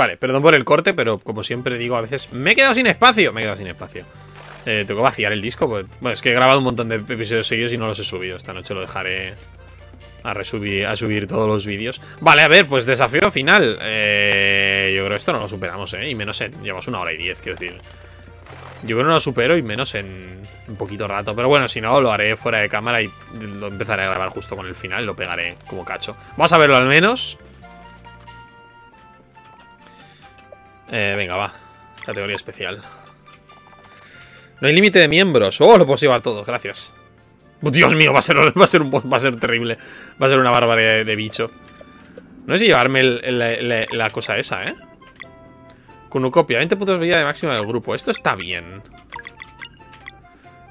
Vale, perdón por el corte, pero como siempre digo, a veces me he quedado sin espacio. Me he quedado sin espacio. Eh, tengo que vaciar el disco. Pues, bueno, es que he grabado un montón de episodios seguidos y no los he subido. Esta noche lo dejaré a resubir, a subir todos los vídeos. Vale, a ver, pues desafío final. Eh, yo creo que esto no lo superamos, ¿eh? Y menos en... Llevamos una hora y diez, quiero decir. Yo creo que no lo supero y menos en un poquito rato. Pero bueno, si no, lo haré fuera de cámara y lo empezaré a grabar justo con el final. Lo pegaré como cacho. Vamos a verlo al menos. Eh, venga, va. Categoría especial. No hay límite de miembros. Oh, lo puedo llevar todos, gracias. Dios mío, va a ser, va a ser, va a ser terrible. Va a ser una barbaridad de, bicho. No sé si llevarme la cosa esa, ¿eh? copia 20 puntos de vida de máxima del grupo. Esto está bien.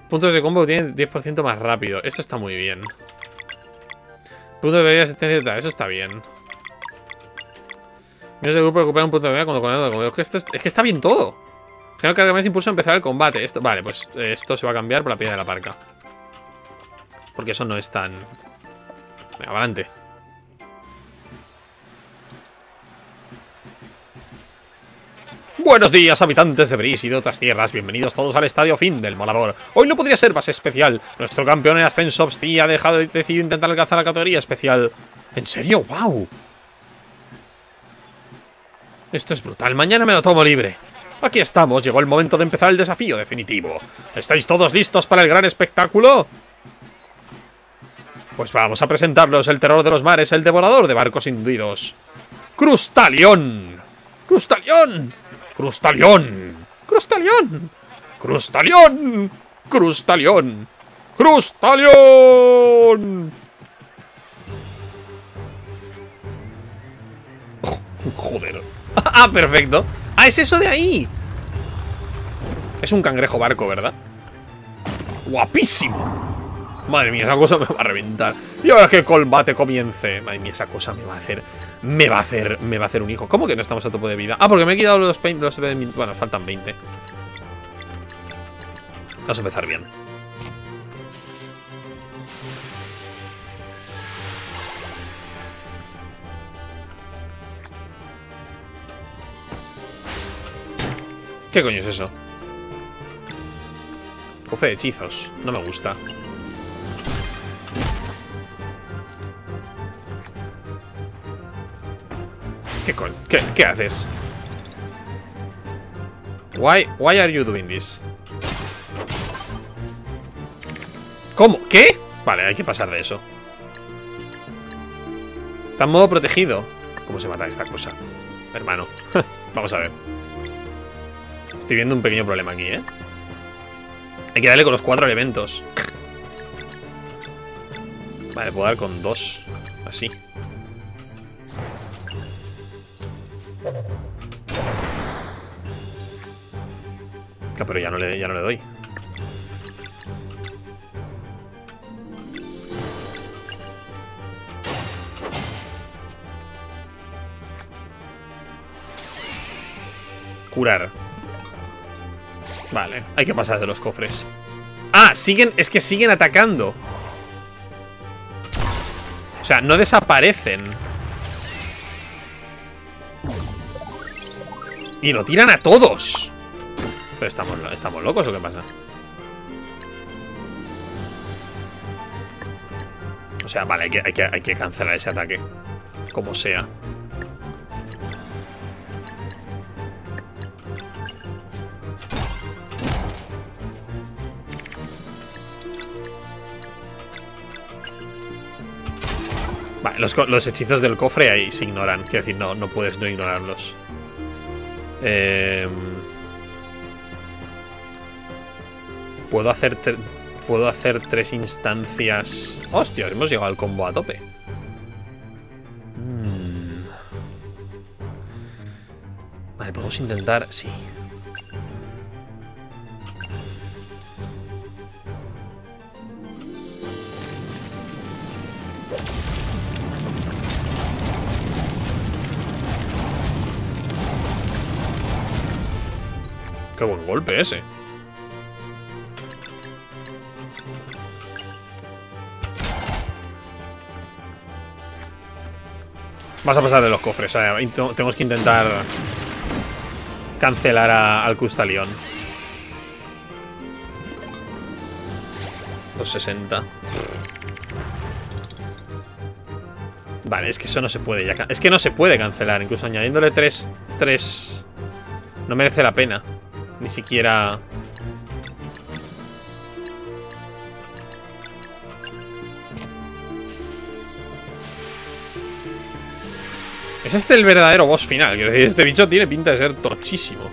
Puntos de combo tienen 10% más rápido. Esto está muy bien. Puntos de vida de Eso está bien. Miembros del grupo recuperan un punto de vida cuando con es que, esto es, que está bien todo. Genera cargamento impulso a empezar el combate. Esto, vale, pues esto se va a cambiar por la piedra de la parca. Porque eso no es tan... Venga, adelante. Buenos días, habitantes de Bris y de otras tierras. Bienvenidos todos al estadio fin del molador. Hoy no podría ser más especial. Nuestro campeón en ascenso Obsti ha dejado de decidir intentar alcanzar la categoría especial. ¿En serio? ¡Wow! Esto es brutal. Mañana me lo tomo libre. Aquí estamos. Llegó el momento de empezar el desafío definitivo. ¿Estáis todos listos para el gran espectáculo? Pues vamos a presentarlos el terror de los mares, el devorador de barcos hundidos. ¡Crustalión! ¡Crustalión! ¡Crustalión! ¡Crustalión! ¡Crustalión! ¡Crustalión! ¡Crustalión! joder. ah, perfecto. Ah, es eso de ahí. Es un cangrejo barco, ¿verdad? Guapísimo. Madre mía, esa cosa me va a reventar. Y ahora que el combate comience. Madre mía, esa cosa me va a hacer. Me va a hacer. Me va a hacer un hijo. ¿Cómo que no estamos a tope de vida? Ah, porque me he quitado los paint. Los, bueno, faltan 20. Vamos a empezar bien. ¿Qué coño es eso? Cofre de hechizos. No me gusta. ¿Qué, ¿Qué, ¿Qué, haces? Why, why are you doing this? ¿Cómo? ¿Qué? Vale, hay que pasar de eso. Está en modo protegido. ¿Cómo se mata esta cosa? Hermano. Vamos a ver. Estoy viendo un pequeño problema aquí, ¿eh? Hay que darle con los cuatro elementos. Vale, puedo dar con dos. Así. pero ya no le, ya no le doy. Curar. Vale, hay que pasar de los cofres. Ah, siguen, es que siguen atacando. O sea, no desaparecen. Y lo tiran a todos. ¿Pero estamos, estamos locos o qué pasa? O sea, vale, que, hay que, hay que cancelar ese ataque. Como sea. Vale, los, hechizos del cofre ahí se ignoran. Quiero decir, no, no puedes no ignorarlos. Eh, puedo hacer puedo hacer tres instancias. Hostia, hemos llegado al combo a tope. Mm. Vale, podemos intentar. Sí. Qué buen golpe ese. Vas a pasar de los cofres, tenemos que intentar cancelar al Crustalión. 260. Vale, es que eso no se puede ya. Es que no se puede cancelar. Incluso añadiéndole 3... 3... No merece la pena. Ni siquiera... Es este el verdadero boss final. Quiero decir, este bicho tiene pinta de ser tochísimo.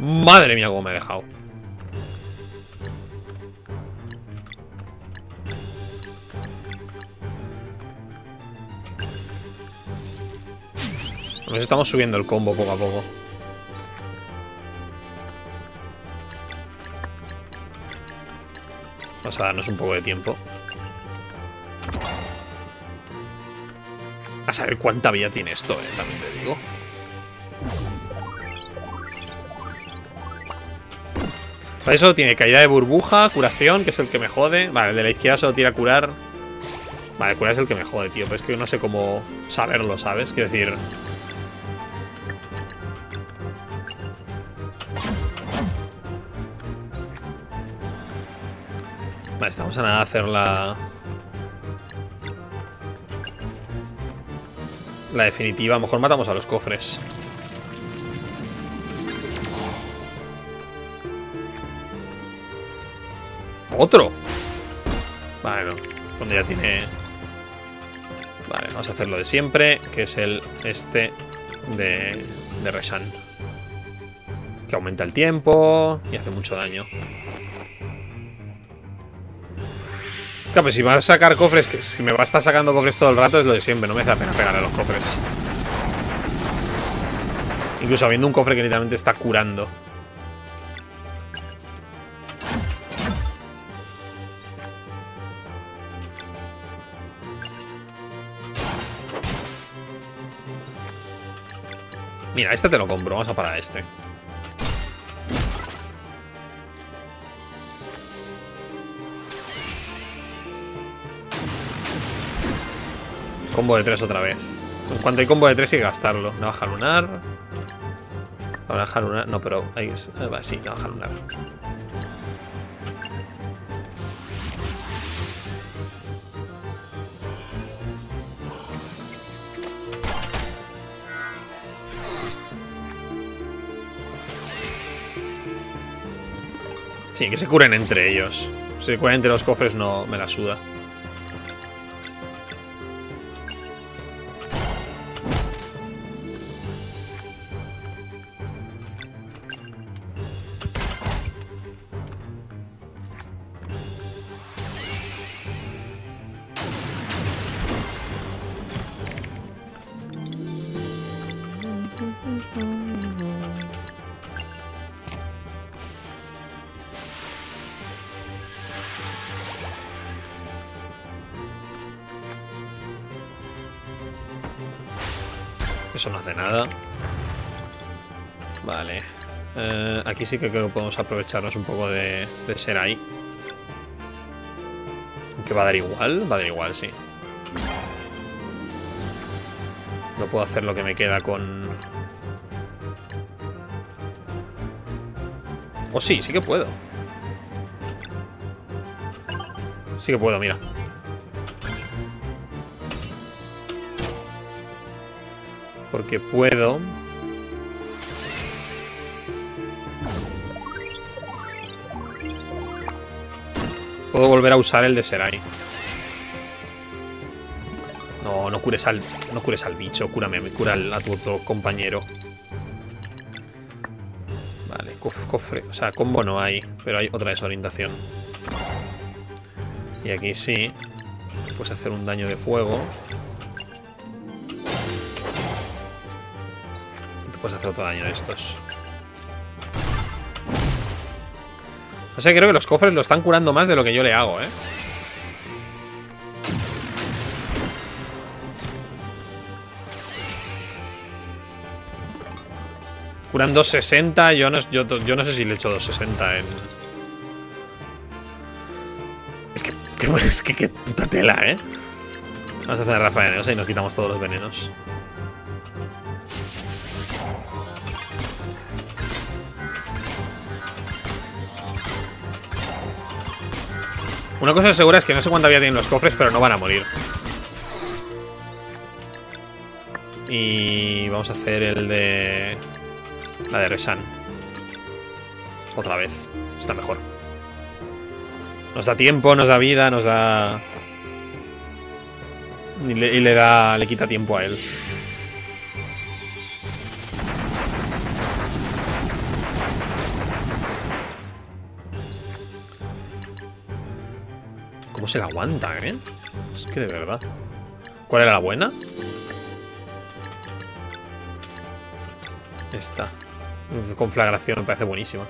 Madre mía, cómo me he dejado. Nos estamos subiendo el combo poco a poco. Vamos a darnos un poco de tiempo. A saber cuánta vida tiene esto, eh, también te digo. Para eso tiene caída de burbuja, curación, que es el que me jode. Vale, el de la izquierda solo tira curar. Vale, curar es el que me jode, tío. Pero es que no sé cómo saberlo, ¿sabes? Quiero decir... Vale, estamos a nada de hacer la... Definitiva. A lo mejor matamos a los cofres. ¡Otro! Vale, no. Cuando ya tiene... Vale, vamos a hacer lo de siempre, que es el este de, de Reshan. Que aumenta el tiempo y hace mucho daño. Claro, pues si va a sacar cofres, que si me va a estar sacando cofres todo el rato es lo de siempre, no me hace la pena pegar a los cofres. Incluso habiendo un cofre que literalmente está curando. Mira, este te lo compro, vamos a parar este. Combo de 3 otra vez. En cuanto hay combo de 3 hay que gastarlo. Navaja lunar. Navaja lunar. No, pero ahí es. Eh, va, sí, navaja lunar. Sí, que se curen entre ellos. Si se curen entre los cofres no me la suda. Eh, aquí sí que creo que podemos aprovecharnos un poco de, ser ahí. Que va a dar igual. Va a dar igual, sí. No puedo hacer lo que me queda con... O sí, sí que puedo. Sí que puedo, mira. Porque puedo... Puedo volver a usar el de Serai. No, no cures al. No cures al bicho, cúrame, cura a tu otro compañero. Vale, cofre. O sea, combo no hay, pero hay otra desorientación. Y aquí sí. Puedes hacer un daño de fuego. puedes hacer otro daño de estos. O sea, creo que los cofres lo están curando más de lo que yo le hago, ¿eh? Curan 260, yo no, no sé si le he hecho 260 en... Es que, que, es que qué puta tela, ¿eh? Vamos a hacer rafa venenosa y nos quitamos todos los venenos. Una cosa segura es que no sé cuánta vida tienen los cofres, pero no van a morir. Y vamos a hacer el de... La de Resan. Otra vez. Está mejor. Nos da tiempo, nos da vida, nos da... Y le, da... Le quita tiempo a él. ¿Cómo se la aguanta, eh? Es que de verdad. ¿Cuál era la buena? Esta. Conflagración me parece buenísima.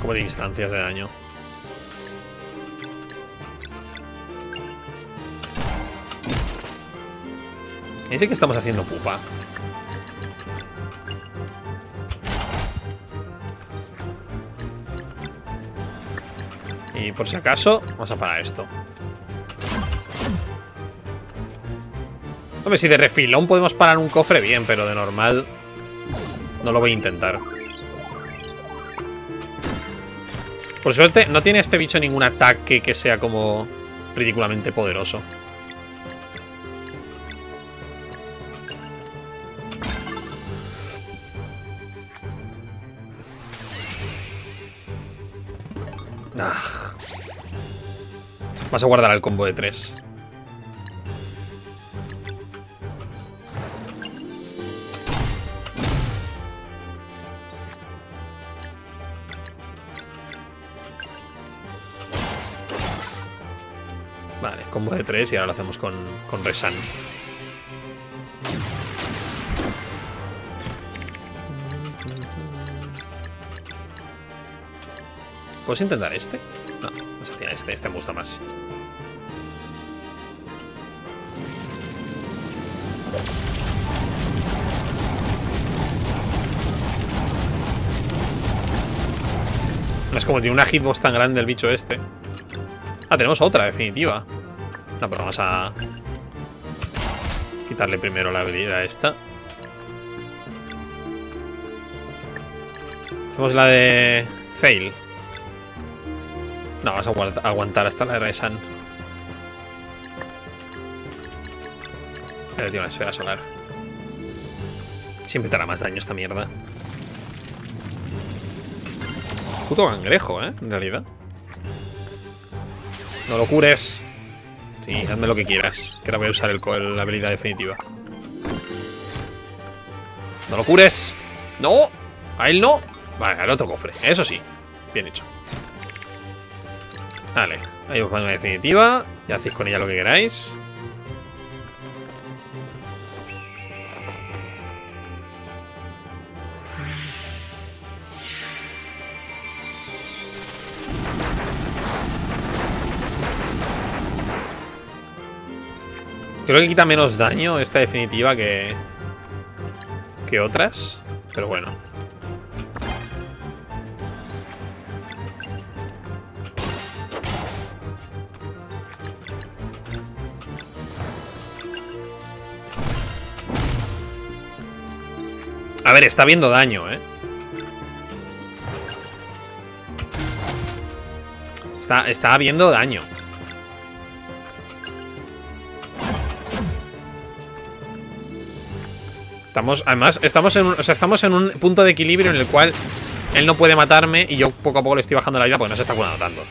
Como de instancias de daño. Ese que estamos haciendo pupa. Y por si acaso, vamos a parar esto. Hombre, si de refilón podemos parar un cofre, bien, pero de normal no lo voy a intentar. Por suerte, no tiene este bicho ningún ataque que sea como ridículamente poderoso. Vas a guardar el combo de tres. Vale, combo de tres y ahora lo hacemos con, con Resan. ¿Puedes intentar este? No, vamos hacia este, este me gusta más. Es como tiene una hitbox tan grande el bicho este. Ah, tenemos otra, definitiva. No, pero vamos a... Quitarle primero la habilidad esta. Hacemos la de... Fail. No, vamos a aguantar hasta la de Resan. Pero tiene una esfera solar. Siempre te hará más daño esta mierda. Puto cangrejo, ¿eh? En realidad. No lo cures. Sí, hazme lo que quieras. Que ahora voy a usar la habilidad definitiva. ¡No lo cures! ¡No! ¡A él no! Vale, al otro cofre. Eso sí. Bien hecho. Vale. Ahí os una definitiva. Ya hacéis con ella lo que queráis. Creo que quita menos daño esta definitiva que... Que otras. Pero bueno. A ver, está viendo daño, ¿eh? Está, está viendo daño. Estamos, además, estamos en, un, o sea, estamos en un punto de equilibrio en el cual él no puede matarme y yo poco a poco le estoy bajando la vida porque no se está curando tanto.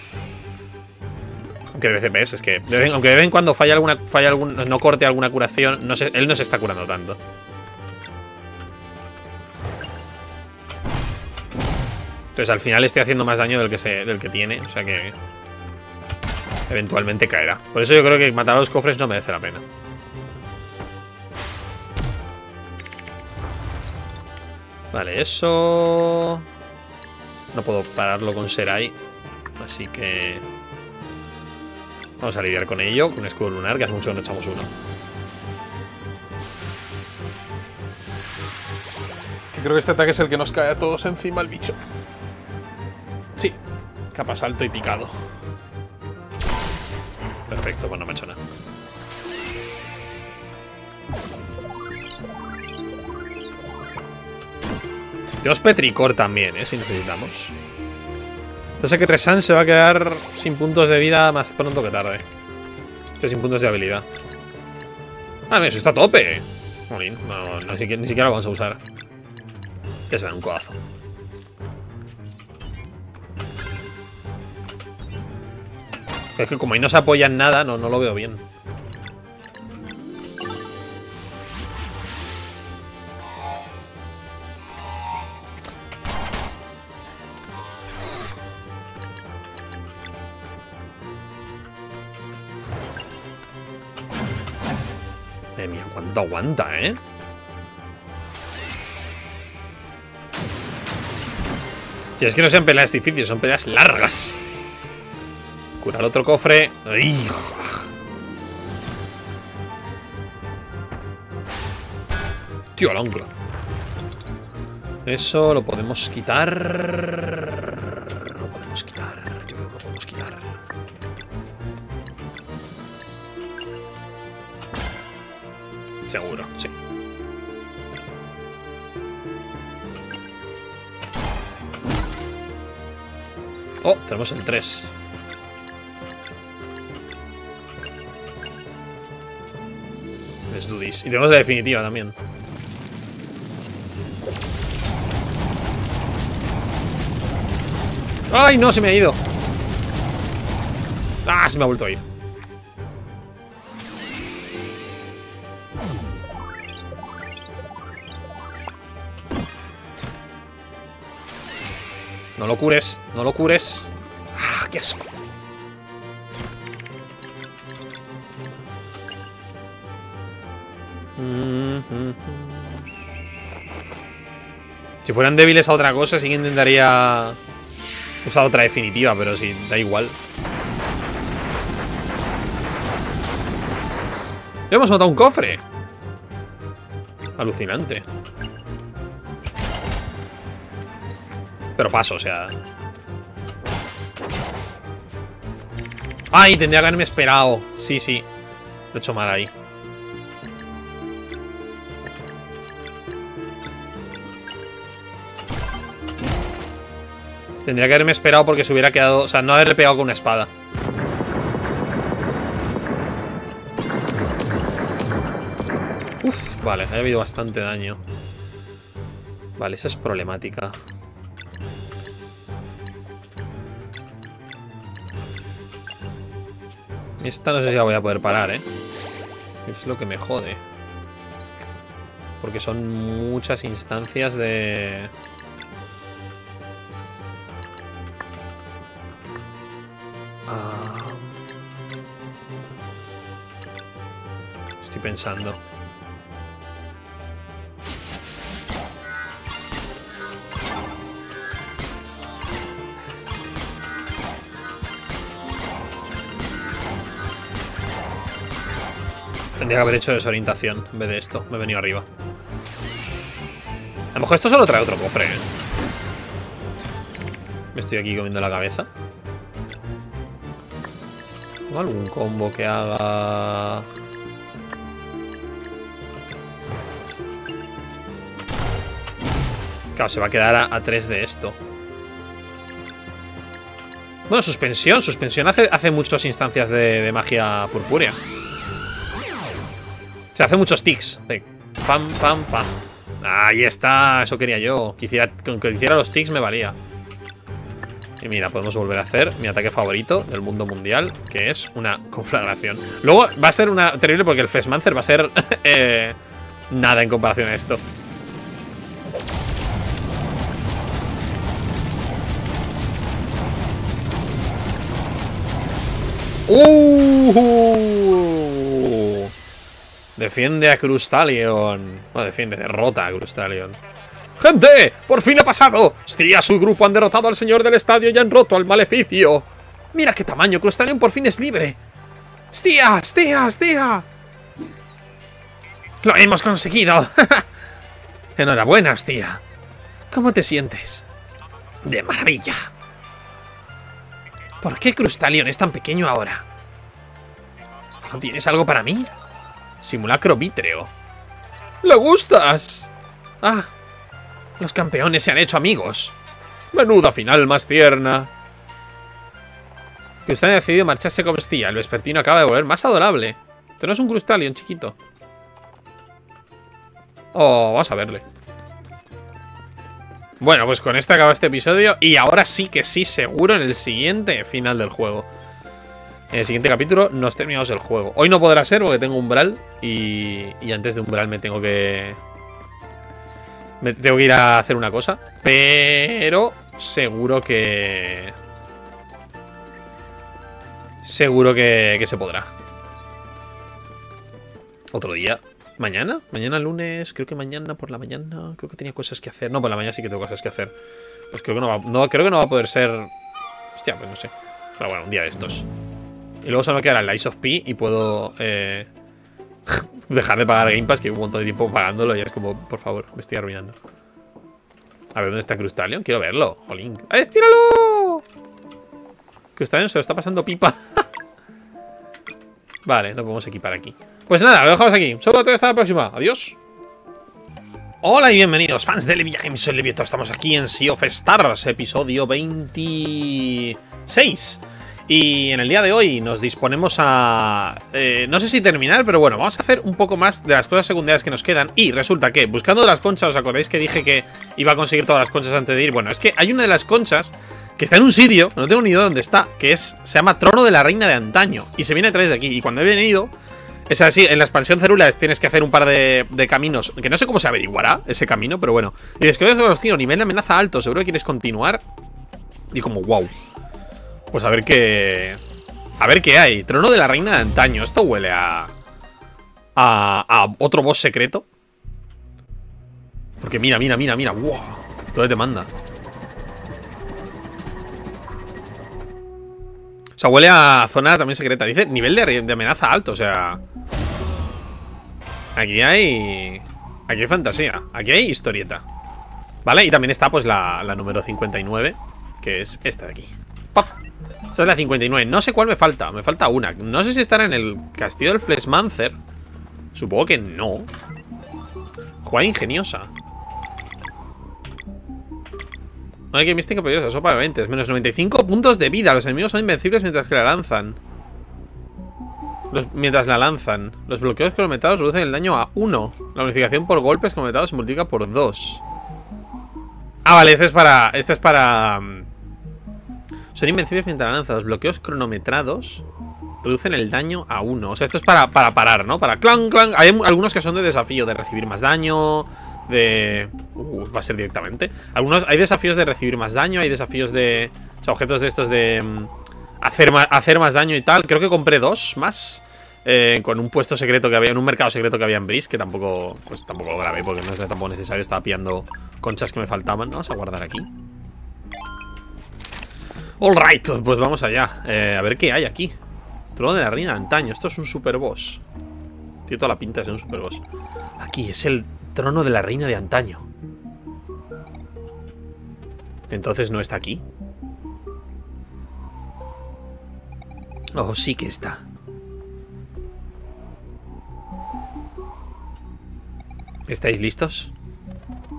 Aunque de vez es que, aunque de vez en cuando falla alguna, falla algún, no corte alguna curación, no él no se está curando tanto. Entonces al final estoy haciendo más daño del que, se, del que tiene, o sea que eventualmente caerá. Por eso yo creo que matar a los cofres no merece la pena. Vale, eso... No puedo pararlo con Serai. Así que... Vamos a lidiar con ello, con escudo lunar, que hace mucho que no echamos uno. Creo que este ataque es el que nos cae a todos encima el bicho. Sí, capa salto y picado. Perfecto, pues bueno, machona. Tenemos Petricor también, ¿eh? Si necesitamos. Sé que Resan se va a quedar sin puntos de vida más pronto que tarde. O sin puntos de habilidad. Ah, eso está a tope. Jolín, no, ni, siquiera, lo vamos a usar. Ya se da un codazo. Es que como ahí no se apoya en nada, no, no lo veo bien. Aguanta, ¿eh? Si es que no sean peleas difíciles, son peleas largas. Curar otro cofre. Tío, al ángulo. Eso lo podemos quitar. Lo podemos quitar. Seguro, sí. Oh, tenemos el 3. Let's do this. Y tenemos la definitiva también. ¡Ay, no! Se me ha ido. ¡Ah! Se me ha vuelto a ir. No lo cures, no lo cures. ¡Ah, qué asco! Si fueran débiles a otra cosa, sí que intentaría usar otra definitiva, pero sí, da igual. hemos matado un cofre! Alucinante. Pero paso, o sea... ¡Ay! Tendría que haberme esperado. Sí, sí. Lo he hecho mal ahí. Tendría que haberme esperado porque se hubiera quedado... O sea, no haberle pegado con una espada. Uf, vale, ha habido bastante daño. Vale, esa es problemática. Esta no sé si la voy a poder parar, ¿eh? Es lo que me jode. Porque son muchas instancias de... Ah. Estoy pensando. Tendría que haber hecho desorientación en vez de esto. Me he venido arriba. A lo mejor esto solo trae otro cofre, ¿eh? Me estoy aquí comiendo la cabeza. ¿O algún combo que haga... Claro, se va a quedar a, 3 de esto. Bueno, suspensión. Suspensión hace, hace muchas instancias de, de magia purpúrea. Se hace muchos tics. Pam, pam, pam. Ahí está, eso quería yo. con que hiciera los tics me valía. Y mira, podemos volver a hacer mi ataque favorito del mundo mundial, que es una conflagración. Luego va a ser una terrible porque el Festmancer va a ser eh, nada en comparación a esto. Uh Defiende a Crustalion. No defiende, derrota a Crustalion. ¡Gente! ¡Por fin ha pasado! Stia su grupo han derrotado al señor del estadio y han roto al maleficio. ¡Mira qué tamaño! Crustalion por fin es libre. ¡Stia! ¡Stia! ¡Stia! ¡Lo hemos conseguido! Enhorabuena, Stia. ¿Cómo te sientes? De maravilla. ¿Por qué Crustalion es tan pequeño ahora? ¿Tienes algo para mí? Simulacro vítreo. ¡Le gustas! Ah, los campeones se han hecho amigos. Menuda final más tierna. Crustalion ha decidido marcharse con Stilla. El vespertino acaba de volver más adorable. Tenemos un Crustalion chiquito. Oh, vamos a verle. Bueno, pues con esto acaba este episodio y ahora sí que sí, seguro en el siguiente final del juego. En el siguiente capítulo nos terminamos el juego. Hoy no podrá ser porque tengo umbral y, y antes de umbral me tengo que... Me tengo que ir a hacer una cosa, pero seguro que... Seguro que, se podrá. Otro día. ¿Mañana? Mañana lunes, creo que mañana por la mañana, creo que tenía cosas que hacer. No, por la mañana sí que tengo cosas que hacer. Pues creo que no va, no, creo que no va a poder ser... Hostia, pues no sé. Pero bueno, un día de estos. Y luego solo me quedará el Ice of P y puedo eh, dejar de pagar Game Pass, que hay un montón de tiempo pagándolo y es como, por favor, me estoy arruinando. A ver, ¿dónde está Crustalion? Quiero verlo. Jolín. ¡Ay, estíralo! Crustalion se lo está pasando pipa. vale, no podemos equipar aquí. Pues nada, lo dejamos aquí. Solo hasta la próxima. Adiós. Hola y bienvenidos, fans de Levia Games. Soy Levieto. Estamos aquí en Sea of Stars, episodio 26. Y en el día de hoy nos disponemos a... Eh, no sé si terminar, pero bueno, vamos a hacer un poco más de las cosas secundarias que nos quedan. Y resulta que, buscando las conchas, ¿os acordáis que dije que iba a conseguir todas las conchas antes de ir? Bueno, es que hay una de las conchas que está en un sitio, no tengo ni idea de dónde está, que es se llama Trono de la Reina de Antaño. Y se viene a través de aquí. Y cuando he venido... Es así, en la expansión células tienes que hacer un par de, caminos Que no sé cómo se averiguará ese camino, pero bueno Y es que he conocido nivel de amenaza alto Seguro que quieres continuar Y como, wow Pues a ver qué... A ver qué hay Trono de la reina de antaño Esto huele a... A, otro boss secreto Porque mira, mira, mira, mira wow. ¿Dónde te manda? O sea, huele a zona también secreta. Dice nivel de, amenaza alto, o sea... Aquí hay... Aquí hay fantasía. Aquí hay historieta. ¿Vale? Y también está pues la, la número 59, que es esta de aquí. ¡Pop! Esta es la 59. No sé cuál me falta. Me falta una. No sé si estará en el castillo del Fleshmancer. Supongo que no. Juega ingeniosa. No hay que mística peligrosa, sopa de 20 Menos 95 puntos de vida Los enemigos son invencibles mientras que la lanzan Mientras la lanzan Los bloqueos cronometados reducen el daño a 1 La bonificación por golpes crometados se multiplica por 2 Ah, vale, este es para... Este es para... Son invencibles mientras la lanzan Los bloqueos cronometrados Reducen el daño a 1 O sea, esto es para, para parar, ¿no? Para clan, clan Hay algunos que son de desafío De recibir más daño de... Uh, va a ser directamente. Algunos, hay desafíos de recibir más daño, hay desafíos de... O sea, objetos de estos de... Um, hacer, más, hacer más daño y tal. Creo que compré dos más. Eh, con un puesto secreto que había, en un mercado secreto que había en Brisk, que tampoco, pues tampoco lo grabé porque no es tampoco necesario. Estaba pillando conchas que me faltaban. Vamos a guardar aquí. Alright, pues vamos allá. Eh, a ver qué hay aquí. Trono de la reina de antaño. Esto es un super boss. Tiene toda la pinta de ser un super boss. Aquí es el trono de la reina de antaño. Entonces no está aquí. Oh, sí que está. ¿Estáis listos?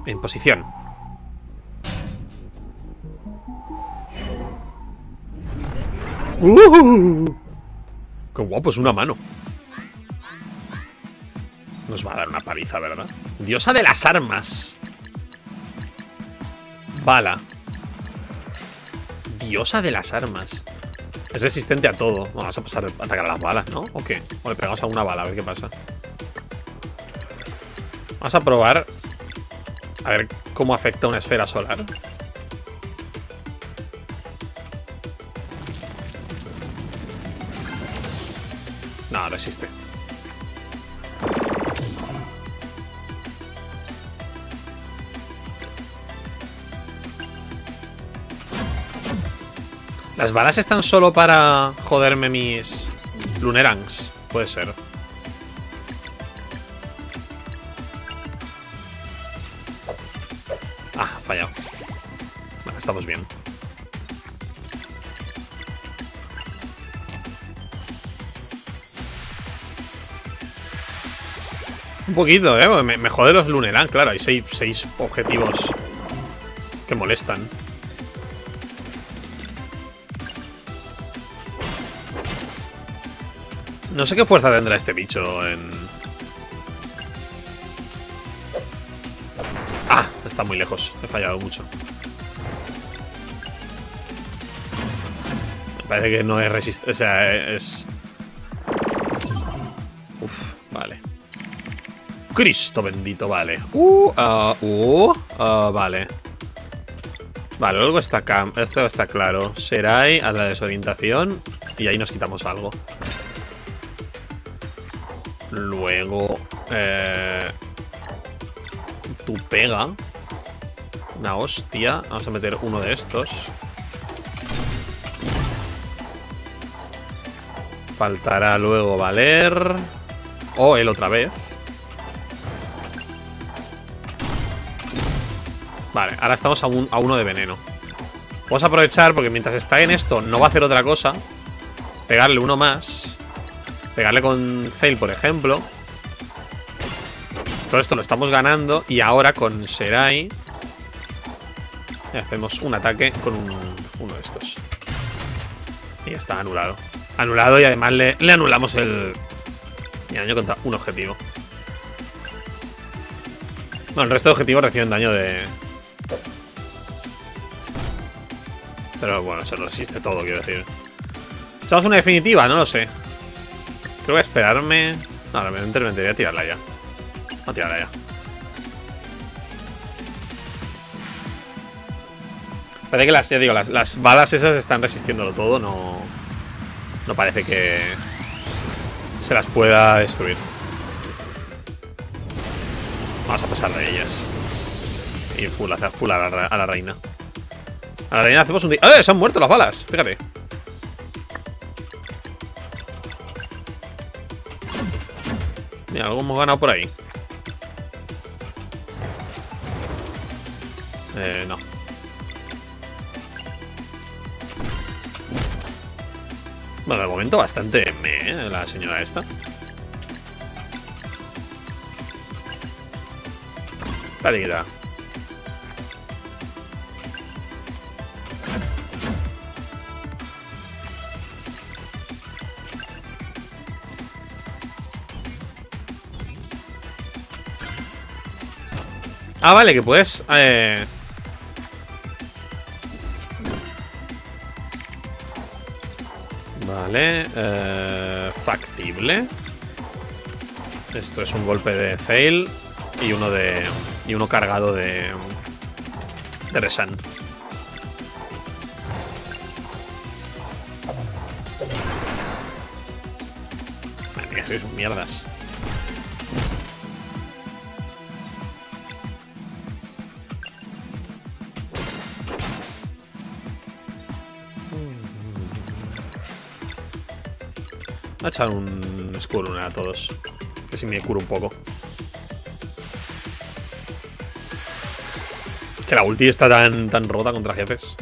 En posición. ¡Uh! ¡Qué guapo! Es una mano. Nos va a dar una paliza, ¿verdad? Diosa de las armas. Bala. Diosa de las armas. Es resistente a todo. Vamos a pasar a atacar a las balas, ¿no? ¿O qué? O le pegamos a una bala, a ver qué pasa. Vamos a probar. A ver cómo afecta una esfera solar. Las balas están solo para joderme mis lunerangs. Puede ser. Ah, fallado. Estamos bien. Un poquito, ¿eh? Me, me jode los Luneran, claro. Hay seis, seis objetivos que molestan. No sé qué fuerza tendrá este bicho en... Ah, está muy lejos. He fallado mucho. Me parece que no es resistente. O sea, es... Uf, vale. Cristo bendito, vale. Uh, uh, uh, uh vale. Vale, luego está acá. Esto está claro. Serai a la desorientación. Y ahí nos quitamos algo. Luego... Eh, tu pega. Una hostia. Vamos a meter uno de estos. Faltará luego Valer. O él otra vez. Vale, ahora estamos a, uno de veneno. Vamos a aprovechar porque mientras está en esto no va a hacer otra cosa. Pegarle uno más. Pegarle con Fail, por ejemplo. Todo esto lo estamos ganando. Y ahora con Serai hacemos un ataque con uno de estos. Y ya está anulado. Anulado y además le, le anulamos el, el daño contra un objetivo. Bueno, el resto de objetivos reciben daño de... Pero bueno, se resiste todo, quiero decir. ¿Echamos una definitiva? No lo sé. Creo que esperarme... No, realmente me voy a tirarla ya. Voy a tirarla ya. Parece que las, ya digo, las, las balas esas están resistiéndolo todo, no... No parece que se las pueda destruir. Vamos a pasar de ellas. Y full, full a la reina. A la reina hacemos un... ¡Eh! Se han muerto las balas. Fíjate. Mira, algo hemos ganado por ahí. Eh, no. Bueno, de momento bastante me, ¿eh? la señora esta. Dale, queda. Ah, vale, que puedes... Eh... Vale, eh, factible. Esto es un golpe de fail y uno de y uno cargado de de Resan. Mía, sois mierdas. Voy a echar un escudo a todos. Que si me curo un poco. Que la ulti está tan, tan rota contra jefes.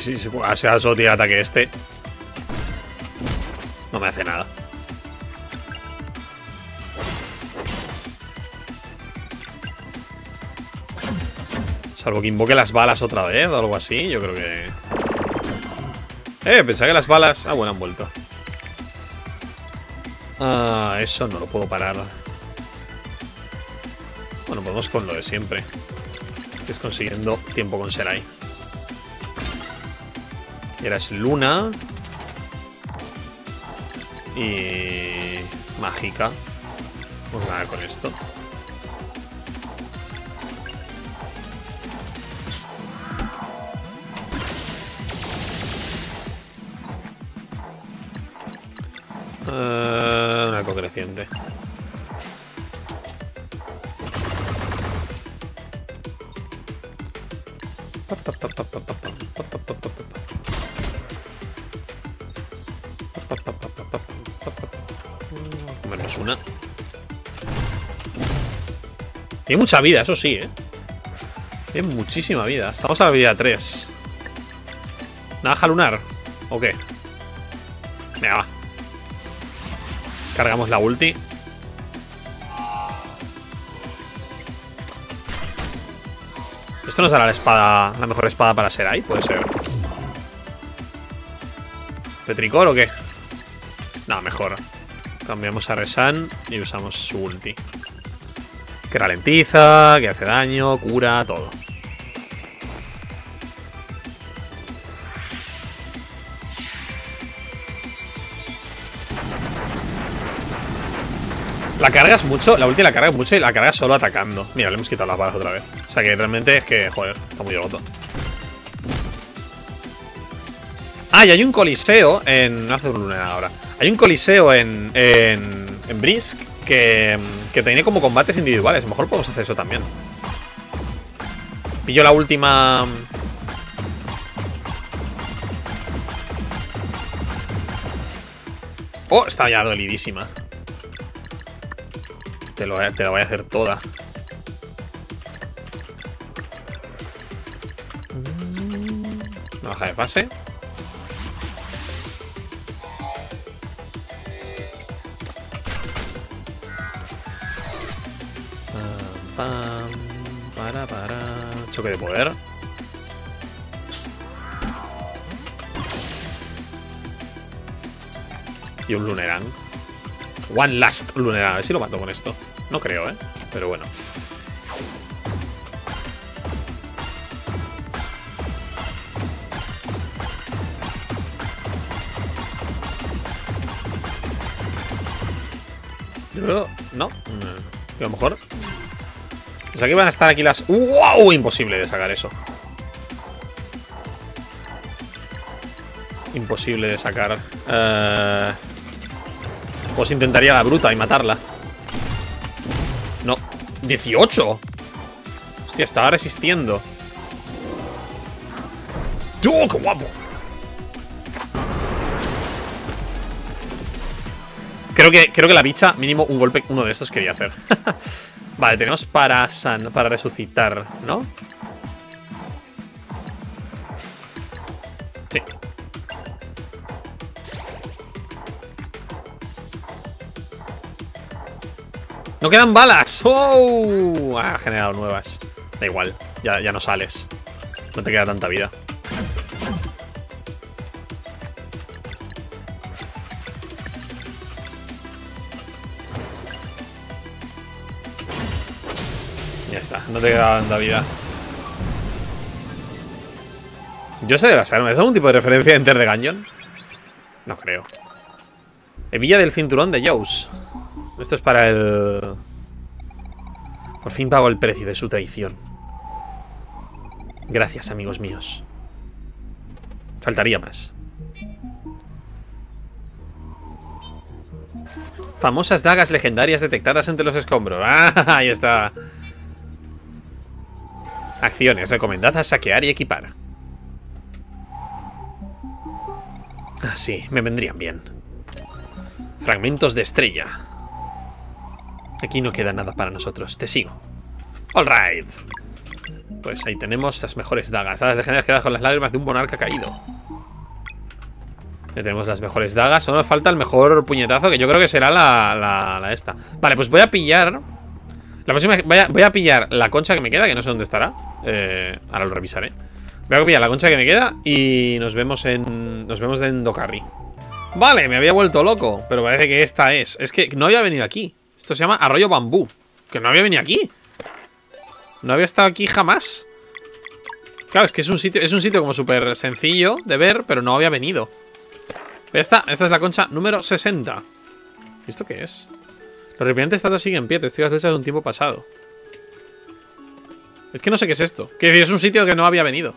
Sí, sí. Se ha solo ataque este. No me hace nada. Salvo que invoque las balas otra vez o algo así, yo creo que... Eh, pensaba que las balas... Ah, bueno, han vuelto. Ah, eso no lo puedo parar. Bueno, podemos con lo de siempre. Que es consiguiendo tiempo con Serai. Y es Luna. Y... Mágica. Vamos a ganar con esto. Tiene mucha vida, eso sí, ¿eh? Tiene muchísima vida. Estamos a la vida 3. ¿Navaja lunar? ¿O qué? Venga, va. Cargamos la ulti. ¿Esto nos dará la espada, la mejor espada para Serai? Puede ser. ¿Petricor o qué? No, mejor. Cambiamos a Resan y usamos su ulti. Que ralentiza, que hace daño, cura, todo. La cargas mucho, la ulti la cargas mucho y la cargas solo atacando. Mira, le hemos quitado las balas otra vez. O sea que realmente es que, joder, está muy roto. Ah, y hay un coliseo en... No hace un lunar ahora. Hay un coliseo en... En, en Brisk que, que tiene como combates individuales. A lo mejor podemos hacer eso también. Pillo la última... Oh, está ya dolidísima. Te, lo, te la voy a hacer toda. Baja de fase. Para, para. Choque de poder. Y un Lunerang. One Last Lunerang. A ver si lo mato con esto. No creo, ¿eh? Pero bueno. No. A lo mejor. Pues aquí van a estar aquí las... ¡Wow! Imposible de sacar eso. Imposible de sacar. Eh... Pues intentaría la bruta y matarla. No. ¡18! Hostia, estaba resistiendo. ¡Oh, qué guapo! Creo que, creo que la bicha, mínimo un golpe, uno de estos quería hacer. vale, tenemos para san, para resucitar, ¿no? Sí. ¡No quedan balas! ¡Oh! Ha generado nuevas. Da igual, ya, ya no sales. No te queda tanta vida. No te queda tanta vida. Yo sé de las armas. ¿Es algún tipo de referencia a Enter the Gungeon? No creo. Hebilla del cinturón de Joes. Esto es para el... Por fin pago el precio de su traición. Gracias, amigos míos. Faltaría más. Famosas dagas legendarias detectadas entre los escombros. ¡Ah! Ahí está. Acciones recomendadas saquear y equipar. Ah, sí, me vendrían bien. Fragmentos de estrella. Aquí no queda nada para nosotros. Te sigo. Alright. Pues ahí tenemos las mejores dagas. Dagas legendarias quedadas con las lágrimas de un monarca caído. Ya tenemos las mejores dagas. Solo nos falta el mejor puñetazo, que yo creo que será la, la, esta. Vale, pues voy a pillar... La próxima... Voy a, voy a, pillar la concha que me queda, que no sé dónde estará. Eh, ahora lo revisaré. Voy a pillar la concha que me queda y nos vemos en... Nos vemos en Dokari. Vale, me había vuelto loco, pero parece que esta es. Es que no había venido aquí. Esto se llama Arroyo Bambú. Que no había venido aquí. No había estado aquí jamás. Claro, es que es un sitio, es un sitio como súper sencillo de ver, pero no había venido. Esta, esta es la concha número 60. ¿Y esto qué es? Los recipientes estatuas siguen en pie, testigos de de un tiempo pasado. Es que no sé qué es esto. Que es un sitio que no había venido.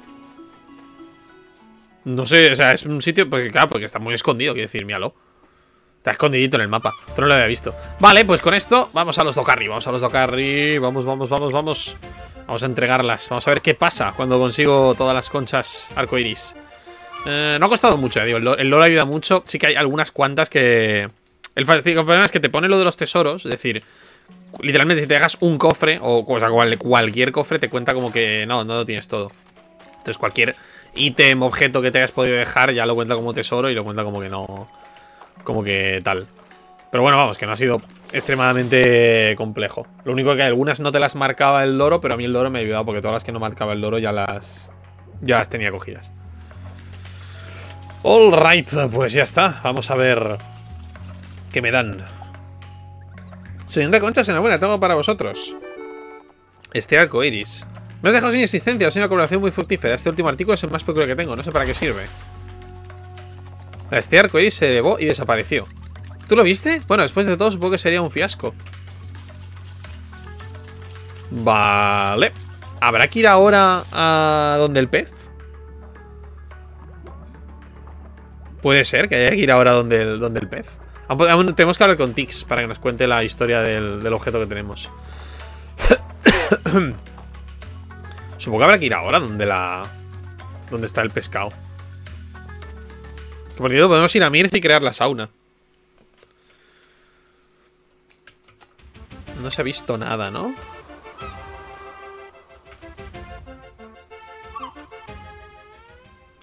No sé, o sea, es un sitio, porque claro, porque está muy escondido, quiero decir, míralo. Está escondidito en el mapa. Tú no lo había visto. Vale, pues con esto vamos a los Docarri. Vamos a los Docarri. Vamos, vamos, vamos, vamos. Vamos a entregarlas. Vamos a ver qué pasa cuando consigo todas las conchas arcoiris. Eh, no ha costado mucho, eh, digo. El lore ayuda mucho. Sí que hay algunas cuantas que... El, problema es que te pone lo de los tesoros. Es decir, literalmente si te dejas un cofre o cosa, cualquier cofre te cuenta como que no, no lo tienes todo. Entonces cualquier ítem, objeto que te hayas podido dejar ya lo cuenta como tesoro y lo cuenta como que no como que tal. Pero bueno, vamos, que no ha sido extremadamente complejo. Lo único que algunas no te las marcaba el loro, pero a mí el loro me ha ayudado porque todas las que no marcaba el loro ya las, ya las tenía cogidas. Alright, pues ya está. Vamos a ver qué me dan. Siguiente conchas, enhorabuena, tengo para vosotros. Este arco iris. Me has dejado sin existencia, es una colaboración muy fructífera. Este último artículo es el más peculiar que tengo, no sé para qué sirve. Este arco se elevó y desapareció. ¿Tú lo viste? Bueno, después de todo supongo que sería un fiasco. Vale. ¿Habrá que ir ahora a donde el pez? Puede ser que haya que ir ahora donde el, donde el pez. Tenemos que hablar con Tix para que nos cuente la historia del, objeto que tenemos. Supongo que habrá que ir ahora donde la... Donde está el pescado. Por cierto, podemos ir a Mirth y crear la sauna. No se ha visto nada, ¿no?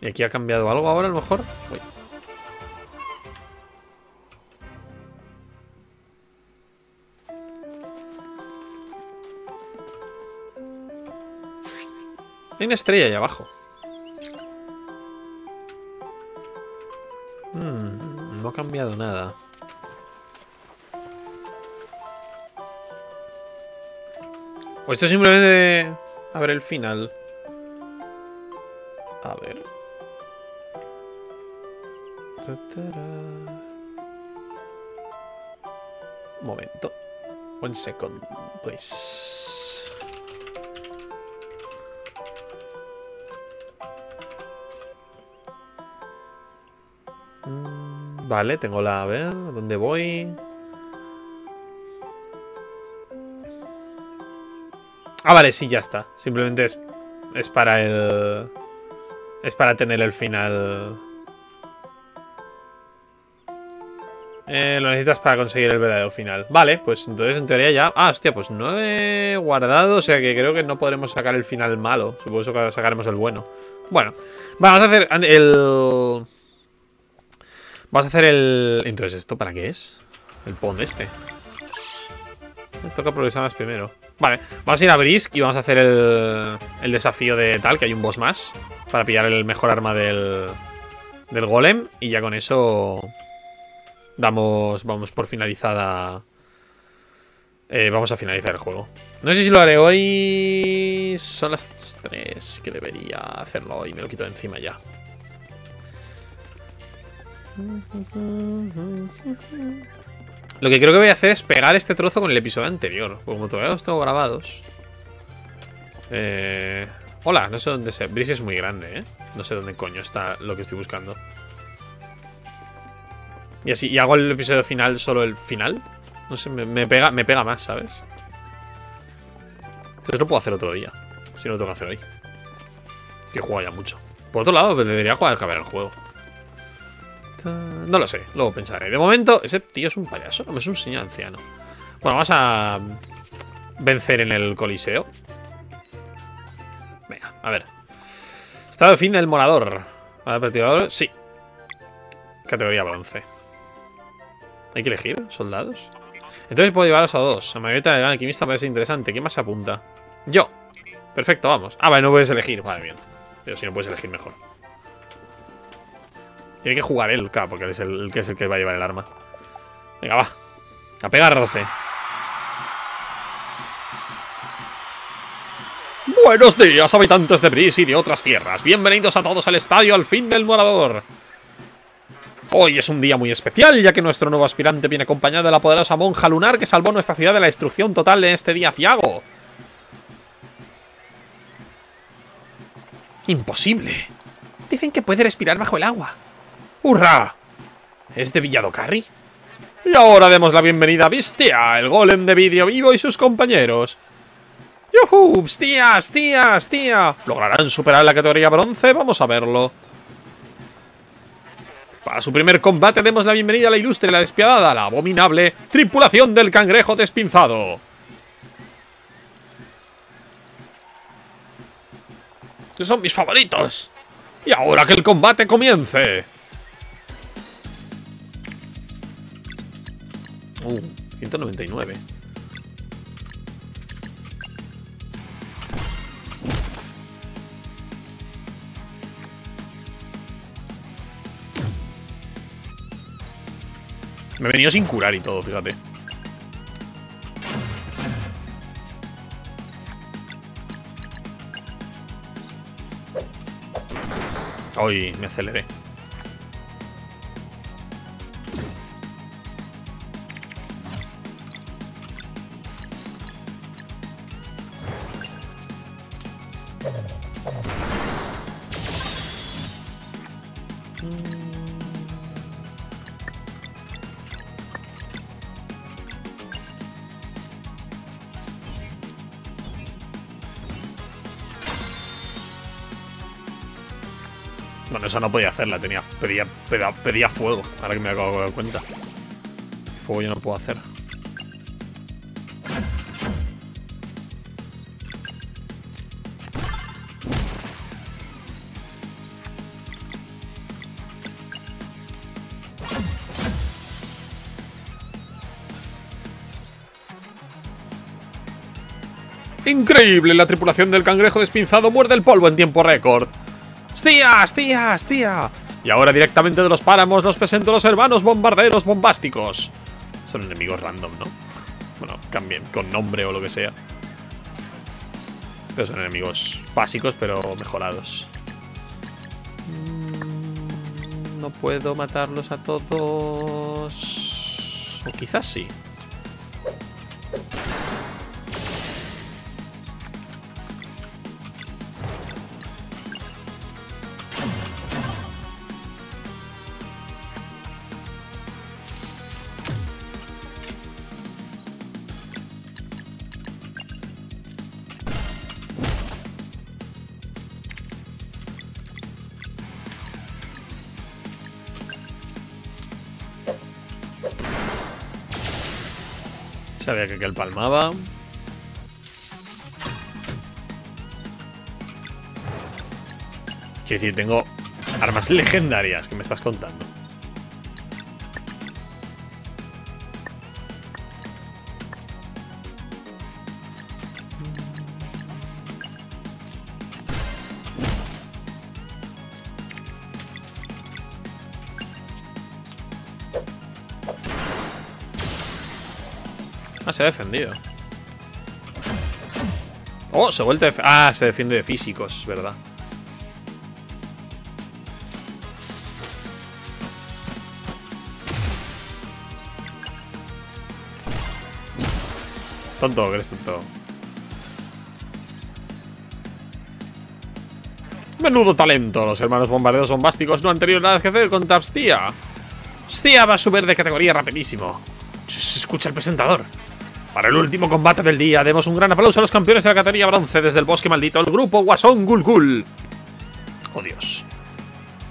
¿Y aquí ha cambiado algo ahora a lo mejor? Uy. Hay una estrella ahí abajo. Hmm, no ha cambiado nada. O esto simplemente... A ver el final. A ver. Momento. One second, please. Vale, tengo la... A ver, ¿dónde voy? Ah, vale, sí, ya está. Simplemente es, es para el... Es para tener el final... Eh, lo necesitas para conseguir el verdadero final. Vale, pues entonces en teoría ya... Ah, hostia, pues no he guardado. O sea que creo que no podremos sacar el final malo. Supongo que sacaremos el bueno. Bueno, vamos a hacer el... Vamos a hacer el... Entonces, ¿esto para qué es? El pond este. Me toca progresar más primero. Vale, vamos a ir a Brisk y vamos a hacer el, el desafío de tal, que hay un boss más. Para pillar el mejor arma del, del golem. Y ya con eso damos, vamos por finalizada... Eh, vamos a finalizar el juego. No sé si lo haré hoy... Son las 3 que debería hacerlo hoy. Me lo quito de encima ya. Lo que creo que voy a hacer es pegar este trozo con el episodio anterior. Como todavía los tengo grabados. Eh... Hola, no sé dónde se... Brice es muy grande, ¿eh? No sé dónde coño está lo que estoy buscando. Y así, y hago el episodio final solo el final. No sé, me, pega, me pega más, ¿sabes? Entonces lo puedo hacer otro día. Si no lo tengo que hacer hoy. Que juego ya mucho. Por otro lado, debería jugar a acabar el juego. No lo sé, luego pensaré. De momento, ese tío es un payaso, no es un señor anciano. Bueno, vamos a vencer en el coliseo. Venga, a ver. Estado de fin del morador. ver, Sí. Categoría bronce. ¿Hay que elegir soldados? Entonces puedo llevarlos a dos. La mayoría del alquimista parece interesante. ¿Quién más se apunta? Yo. Perfecto, vamos. Ah, vale, no puedes elegir. Vale, bien. Pero si no puedes elegir, mejor. Tiene que jugar él, claro, porque es el, que es el que va a llevar el arma. Venga, va. A pegarse. Buenos días, habitantes de Brice y de otras tierras. Bienvenidos a todos al estadio Al Fin del Morador. Hoy es un día muy especial, ya que nuestro nuevo aspirante viene acompañado de la poderosa monja lunar que salvó nuestra ciudad de la destrucción total de este día ciago. Imposible. Dicen que puede respirar bajo el agua. ¡Hurra! ¿Es de Villadocarri? Y ahora demos la bienvenida a Bestia, el golem de vídeo vivo y sus compañeros. ¡Yuhu! ¡Stia! ¡Stia! ¡Stia! ¿Lograrán superar la categoría bronce? Vamos a verlo. Para su primer combate demos la bienvenida a la ilustre, la despiadada, la abominable tripulación del cangrejo despinzado. son mis favoritos. Y ahora que el combate comience. Uh, 199. Me he venido sin curar y todo, fíjate. Hoy me aceleré. Eso no podía hacerla, tenía, pedía, pedía, fuego, ahora que me acabo de dar cuenta. Fuego yo no puedo hacer. Increíble, la tripulación del cangrejo despinzado muerde el polvo en tiempo récord. ¡Tías, tías, tía! Y ahora directamente de los páramos nos presento los hermanos bombarderos bombásticos. Son enemigos random, ¿no? Bueno, cambien con nombre o lo que sea. Pero son enemigos básicos, pero mejorados. Mm, no puedo matarlos a todos. O quizás sí. Sabía que aquel palmaba. Quiero decir, tengo armas legendarias que me estás contando. Se ha defendido. Oh, se vuelve Ah, se defiende de físicos, verdad. Tonto, que eres tonto. Menudo talento. Los hermanos bombardeos bombásticos no han tenido nada que hacer con Tapstia. Stia va a subir de categoría rapidísimo. Se escucha el presentador. Para el último combate del día, demos un gran aplauso a los campeones de la categoría bronce desde el bosque maldito, el grupo Guasón Gulgul. Oh Dios.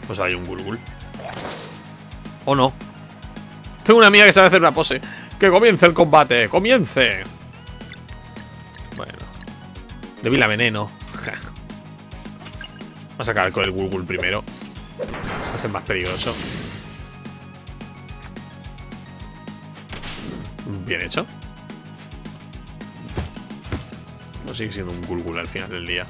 Pues hay un Gulgul. ¿O no? Tengo una amiga que sabe hacer una pose. ¡Que comience el combate! ¡Comience! Bueno. Débil a veneno. Vamos a sacar con el Gulgul primero. Va a ser más peligroso. Bien hecho. No sigue siendo un Gulgul al final del día.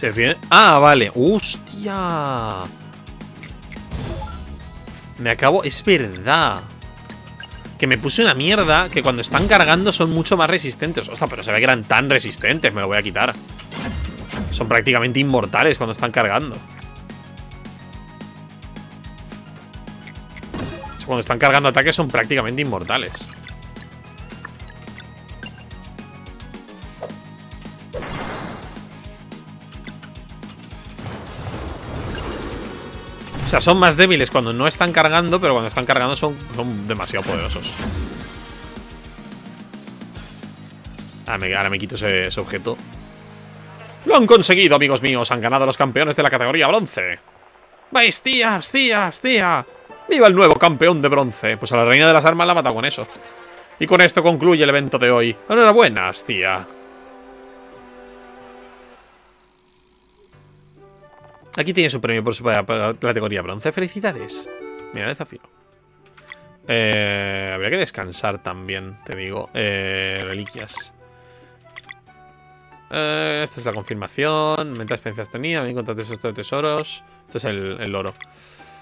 Se defiende... Ah, vale. ¡Hostia! Me acabo... Es verdad. Que me puse una mierda que cuando están cargando son mucho más resistentes. Ostras, pero se ve que eran tan resistentes. Me lo voy a quitar. Son prácticamente inmortales cuando están cargando. cuando están cargando ataques son prácticamente inmortales. Sea, son más débiles cuando no están cargando, pero cuando están cargando son, son demasiado poderosos. Ahora me, quito ese, ese objeto. ¡Lo han conseguido, amigos míos! Han ganado los campeones de la categoría bronce. ¡Vais, tía! ¡Tía! ¡Tía! ¡Viva el nuevo campeón de bronce! Pues a la reina de las armas la ha matado con eso. Y con esto concluye el evento de hoy. Enhorabuena, tía. Aquí tiene su premio por su categoría bronce. ¡Felicidades! Mira, desafío. Eh, habría que descansar también, te digo. Eh, reliquias. Eh, esta es la confirmación. Menta experiencias tenía. Me encontrado estos tesoros. Esto es el, el oro.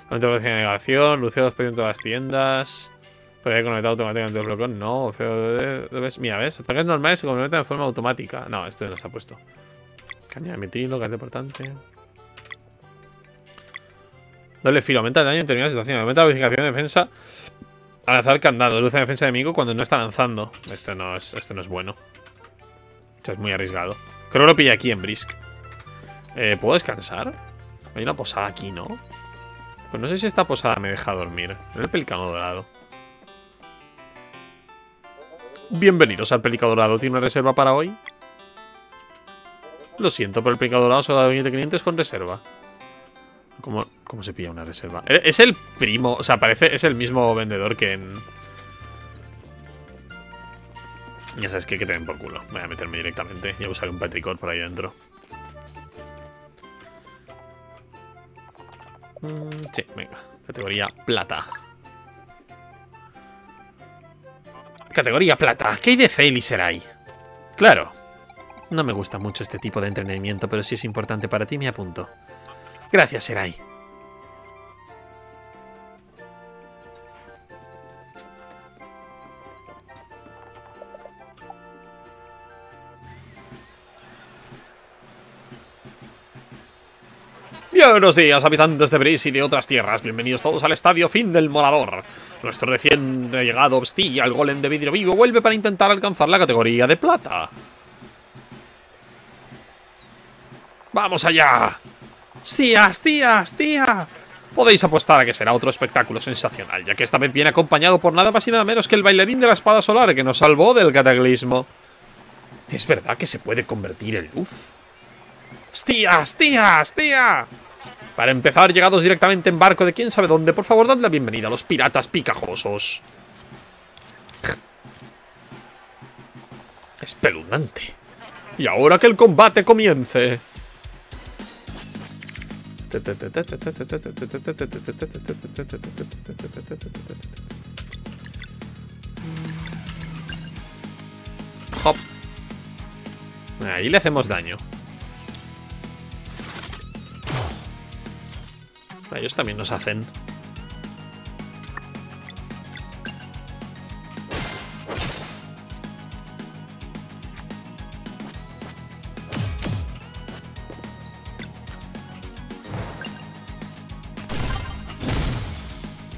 Aumento de negación. Lucio en todas las tiendas. Pero hay conectado automáticamente el bloqueo. No, feo. ¿ves? Mira, ¿ves? Ataques normales se complementan de forma automática. No, este no está puesto. Caña de metilo, que es importante. Doble filo. Aumenta el daño en determinadas situaciones. Aumenta la verificación de defensa al lanzar candado. Luce la defensa de enemigo cuando no está lanzando. Este no es, este no es bueno. Este es muy arriesgado. Creo que lo pillé aquí en Brisk. Eh, ¿Puedo descansar? Hay una posada aquí, ¿no? Pues no sé si esta posada me deja dormir. En el pelicano dorado. Bienvenidos al pelicano dorado. ¿Tiene una reserva para hoy? Lo siento, pero el pelicano dorado solo da 20 clientes con reserva. ¿Cómo, ¿Cómo se pilla una reserva? Eh, es el primo, o sea, parece, es el mismo vendedor que en... Ya sabes que que tener por culo. Voy a meterme directamente y a usar un petricor por ahí dentro. Mm, sí, venga. Categoría plata. Categoría plata. ¿Qué hay de Fail y Serai? Claro. No me gusta mucho este tipo de entrenamiento, pero si es importante para ti, me apunto. Gracias, Serai. Buenos días, habitantes de Brice y de otras tierras. Bienvenidos todos al estadio Fin del Morador. Nuestro recién llegado Obstilla, el golem de vidrio vivo, vuelve para intentar alcanzar la categoría de plata. ¡Vamos allá! ¡Tías, tías, tía! Podéis apostar a que será otro espectáculo sensacional, ya que esta vez viene acompañado por nada más y nada menos que el bailarín de la espada solar que nos salvó del cataclismo. ¿Es verdad que se puede convertir en luz? ¡Tías, tías, tía! Para empezar, llegados directamente en barco de quién sabe dónde, por favor, dad la bienvenida a los piratas picajosos. Espeluznante. Y ahora que el combate comience. Hop. Ahí le hacemos daño. Ellos también nos hacen.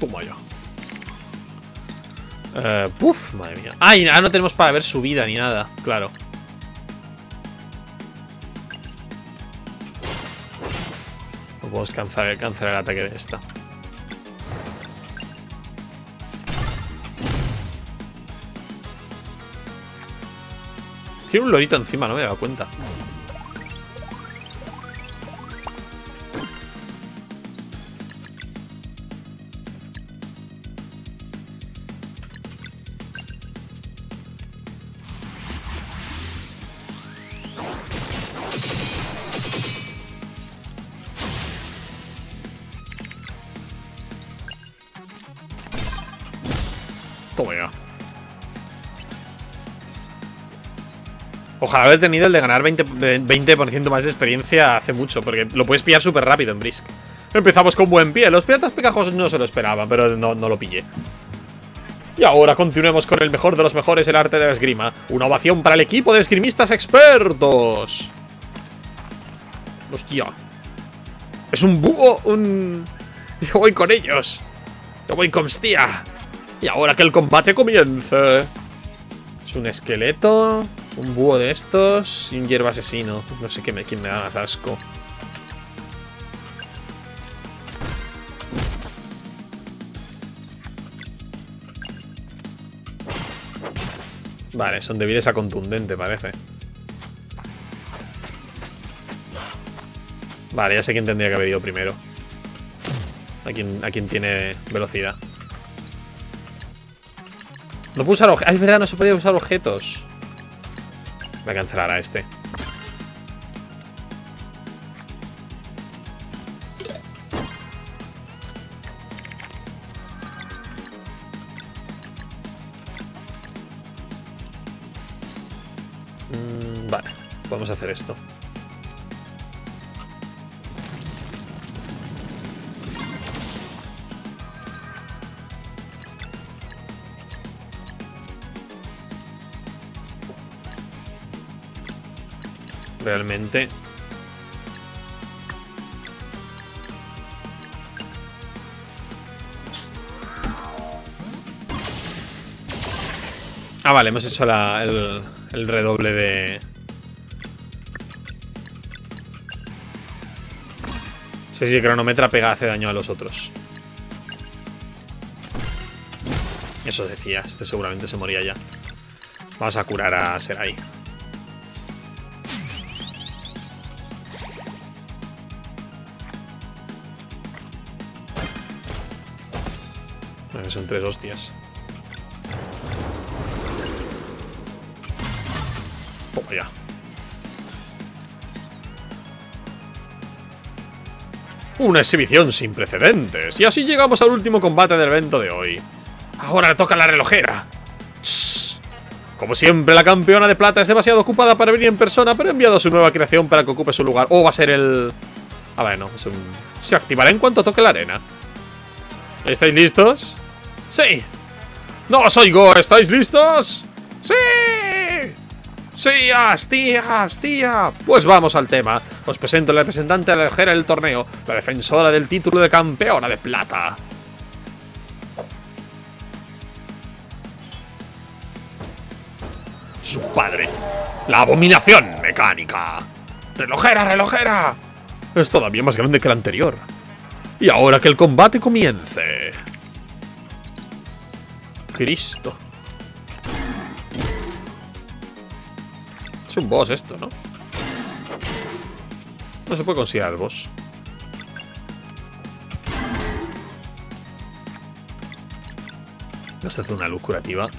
Toma ya. Eh, madre mía. Ah, no tenemos para ver su vida ni nada, claro. podemos cancelar, cancelar el ataque de esta. Tiene un lorito encima, no me he dado cuenta. Ojalá haber tenido el de ganar 20%, 20 más de experiencia hace mucho, porque lo puedes pillar súper rápido en Brisk. Empezamos con buen pie. Los piratas pegajosos no se lo esperaban, pero no, no lo pillé. Y ahora continuemos con el mejor de los mejores, el arte de la esgrima. Una ovación para el equipo de esgrimistas expertos. Hostia. Es un búho, un... Yo voy con ellos. Yo voy con Stia. Y ahora que el combate comience. Es un esqueleto, un búho de estos y un hierba asesino. No sé me, quién me da más asco. Vale, son débiles a contundente, parece. Vale, ya sé quién tendría que haber ido primero. A quien, a quien tiene velocidad. No puedo usar objetos. es verdad, no se podía usar objetos. Voy a cancelar a este. Mm, vale, podemos hacer esto. Realmente. Ah, vale, hemos hecho el, el redoble de... Sí, sí, cronometra pega, hace daño a los otros. Eso decía, este seguramente se moría ya. Vamos a curar a Serai. Son tres hostias. Toma ya. Una exhibición sin precedentes. Y así llegamos al último combate del evento de hoy. Ahora toca la relojera. Como siempre, la campeona de plata es demasiado ocupada para venir en persona, pero ha enviado su nueva creación para que ocupe su lugar. O va a ser el... A ver, no. Se activará en cuanto toque la arena. ¿Estáis listos? ¡Sí! ¡No os oigo! ¿Estáis listos? ¡Sí! ¡Sí, tía, tía! Pues vamos al tema. Os presento a la representante de la ligera del torneo, la defensora del título de campeona de plata. Su padre. La abominación mecánica. ¡Relojera, relojera! Es todavía más grande que la anterior. Y ahora que el combate comience. Cristo. Es un boss esto, ¿no? No se puede considerar boss. Nos hace una luz curativa.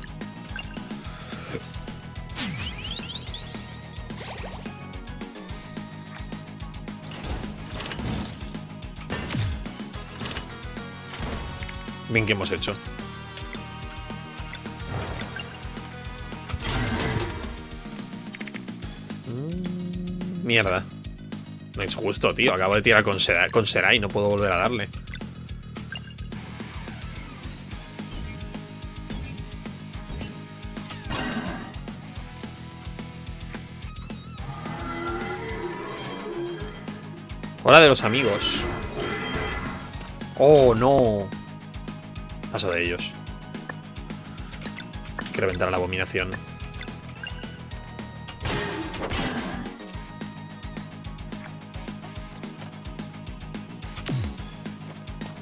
Bien que hemos hecho. Mierda. No es justo, tío. Acabo de tirar con, Sera, con no puedo volver a darle. Hora de los amigos. Oh, no. Paso de ellos. Hay que reventar a la abominación.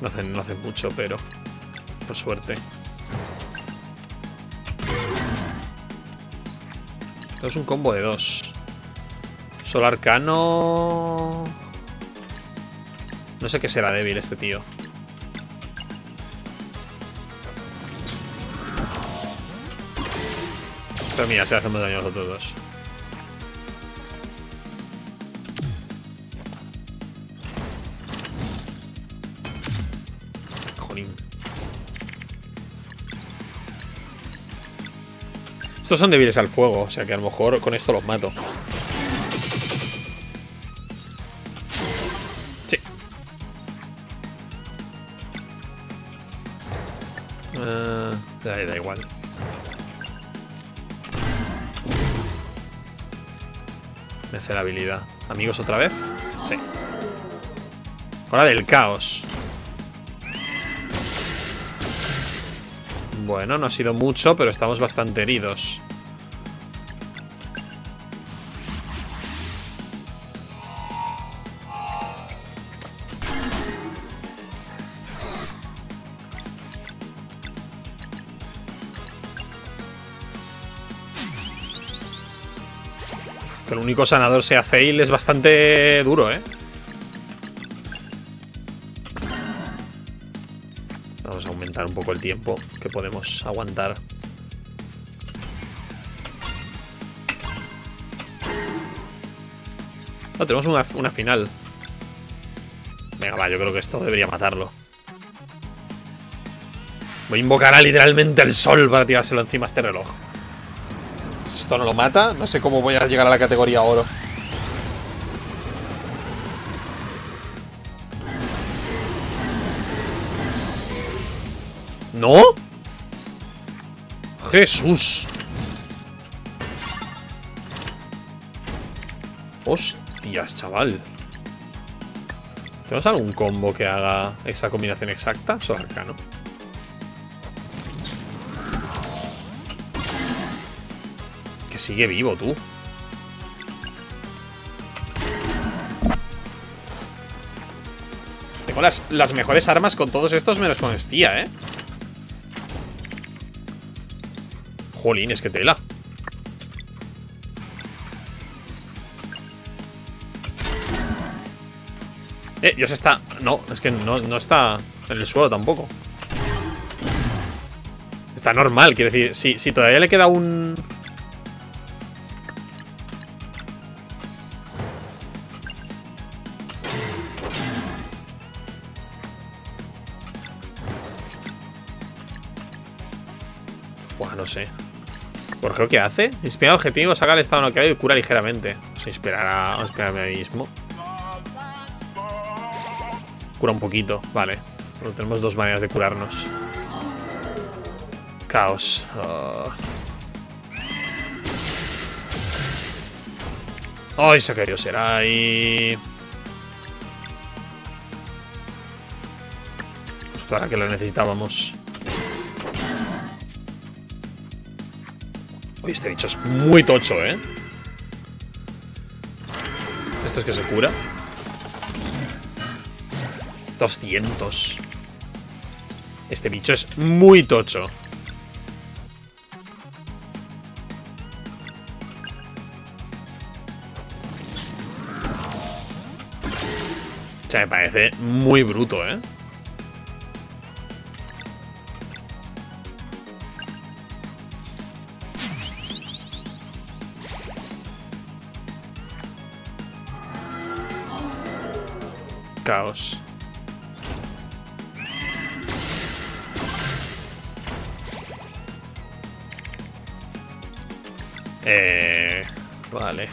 No hacen, no hacen mucho, pero... Por suerte. es un combo de dos. Solo arcano... No sé qué será débil este tío. Pero mira, se hacemos daño a los otros dos. Estos son débiles al fuego, o sea que a lo mejor con esto los mato. Sí. Da, da igual. Me hace la habilidad. ¿Amigos otra vez? Sí. Hora del caos. Bueno, no ha sido mucho, pero estamos bastante heridos. que el único sanador sea Fail es bastante duro, ¿eh? Un poco el tiempo que podemos aguantar. No, tenemos una, una final. Venga, va, yo creo que esto debería matarlo. Voy a invocar a literalmente el sol para tirárselo encima a este reloj esto no lo mata, no sé cómo voy a llegar a la categoría oro. Jesús. Hostias, chaval. ¿Tenemos algún combo que haga esa combinación exacta? Solo arcano. sigue vivo, tú. Tengo las, mejores armas con todos estos menos con Estía, ¿eh? Jolín, es que tela. Eh, ya se está... No, es que no, no está en el suelo tampoco. Está normal, quiero decir, si, si todavía le queda un... creo que hace. Inspira objetivo, saca el estado noqueado y cura ligeramente. Vamos a inspirar a, vamos a mí mismo. Cura un poquito, vale. tenemos dos maneras de curarnos. Caos. Oh. ¡Ay, se cayó será ahí! Justo ahora que lo necesitábamos. Este bicho es muy tocho, ¿eh? ¿Esto es que se cura? 200 Este bicho es muy tocho O sea, me parece muy bruto, ¿eh? Caos. Eh, vale.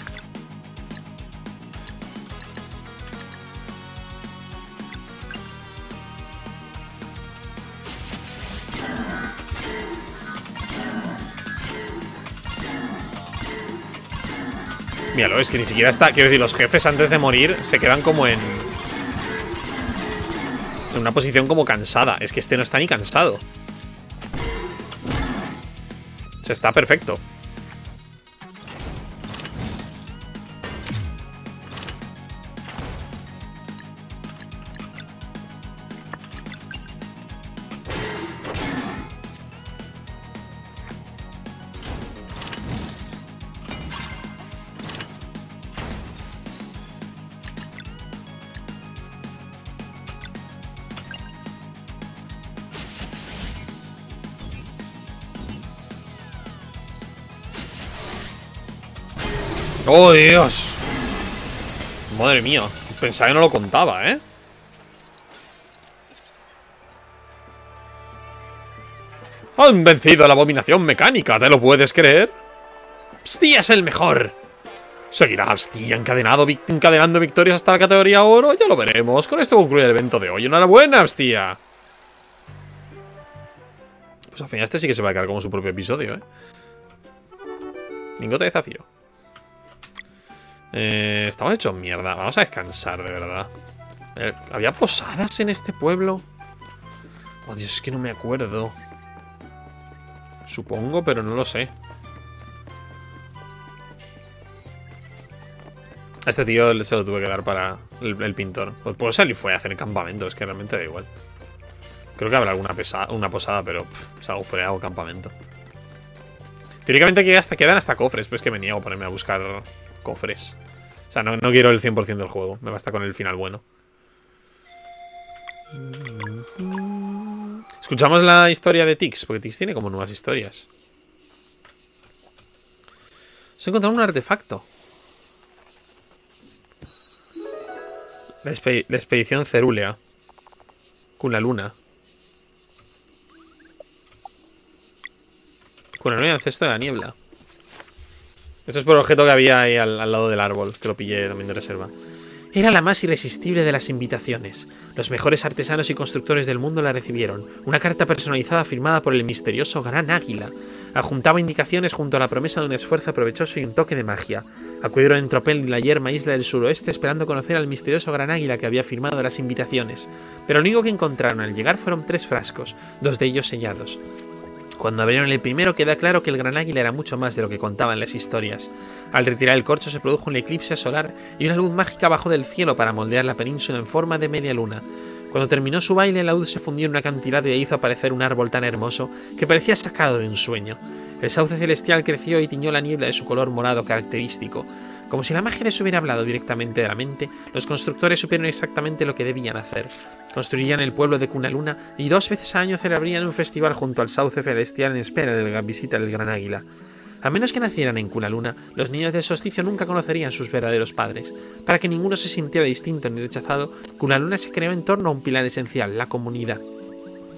Es que ni siquiera está... Quiero decir, los jefes antes de morir se quedan como en en una posición como cansada. Es que este no está ni cansado. Se está perfecto. ¡Oh, Dios! Madre mía. Pensaba que no lo contaba, ¿eh? Han vencido a la abominación mecánica, ¿te lo puedes creer? Abstía es el mejor. ¿Seguirá Abstía encadenado, encadenando victorias hasta la categoría oro? Ya lo veremos. Con esto concluye el evento de hoy. ¡Enhorabuena, Abstía! Pues al final este sí que se va a quedar como su propio episodio, ¿eh? Lingote de zafiro. Eh, estamos hechos mierda. Vamos a descansar, de verdad. Eh, ¿Había posadas en este pueblo? Oh, Dios, es que no me acuerdo. Supongo, pero no lo sé. A este tío se lo tuve que dar para el, pintor. Pues puedo salir fue a hacer campamento, es que realmente da igual. Creo que habrá alguna una posada, pero pff, salgo fuera hago campamento. Teóricamente aquí hasta quedan hasta cofres, pero es que me niego a ponerme a buscar cofres. O sea, no, no quiero el 100% del juego, me basta con el final bueno. Escuchamos la historia de Tix, porque Tix tiene como nuevas historias. Se encontrado un artefacto. La, expedición Cerúlea. Con la luna. Con la luna el cesto de la niebla. Esto es por el objeto que había ahí al, lado del árbol, que lo pillé también de reserva. Era la más irresistible de las invitaciones. Los mejores artesanos y constructores del mundo la recibieron. Una carta personalizada firmada por el misterioso Gran Águila. Adjuntaba indicaciones junto a la promesa de un esfuerzo provechoso y un toque de magia. Acudieron en tropel y la yerma isla del suroeste esperando conocer al misterioso gran águila que había firmado las invitaciones, pero lo único que encontraron al llegar fueron tres frascos, dos de ellos sellados. Cuando abrieron el primero queda claro que el gran águila era mucho más de lo que contaban las historias. Al retirar el corcho se produjo un eclipse solar y una luz mágica bajó del cielo para moldear la península en forma de media luna. Cuando terminó su baile, la luz se fundió en una acantilado y hizo aparecer un árbol tan hermoso que parecía sacado de un sueño. El sauce celestial creció y tiñó la niebla de su color morado característico. Como si la magia les hubiera hablado directamente de la mente, los constructores supieron exactamente lo que debían hacer. Construirían el pueblo de Cunaluna y dos veces al año celebrarían un festival junto al sauce celestial en espera de la visita del gran águila. A menos que nacieran en Cunaluna, los niños del solsticio nunca conocerían sus verdaderos padres. Para que ninguno se sintiera distinto ni rechazado, Cunaluna se creó en torno a un pilar esencial, la comunidad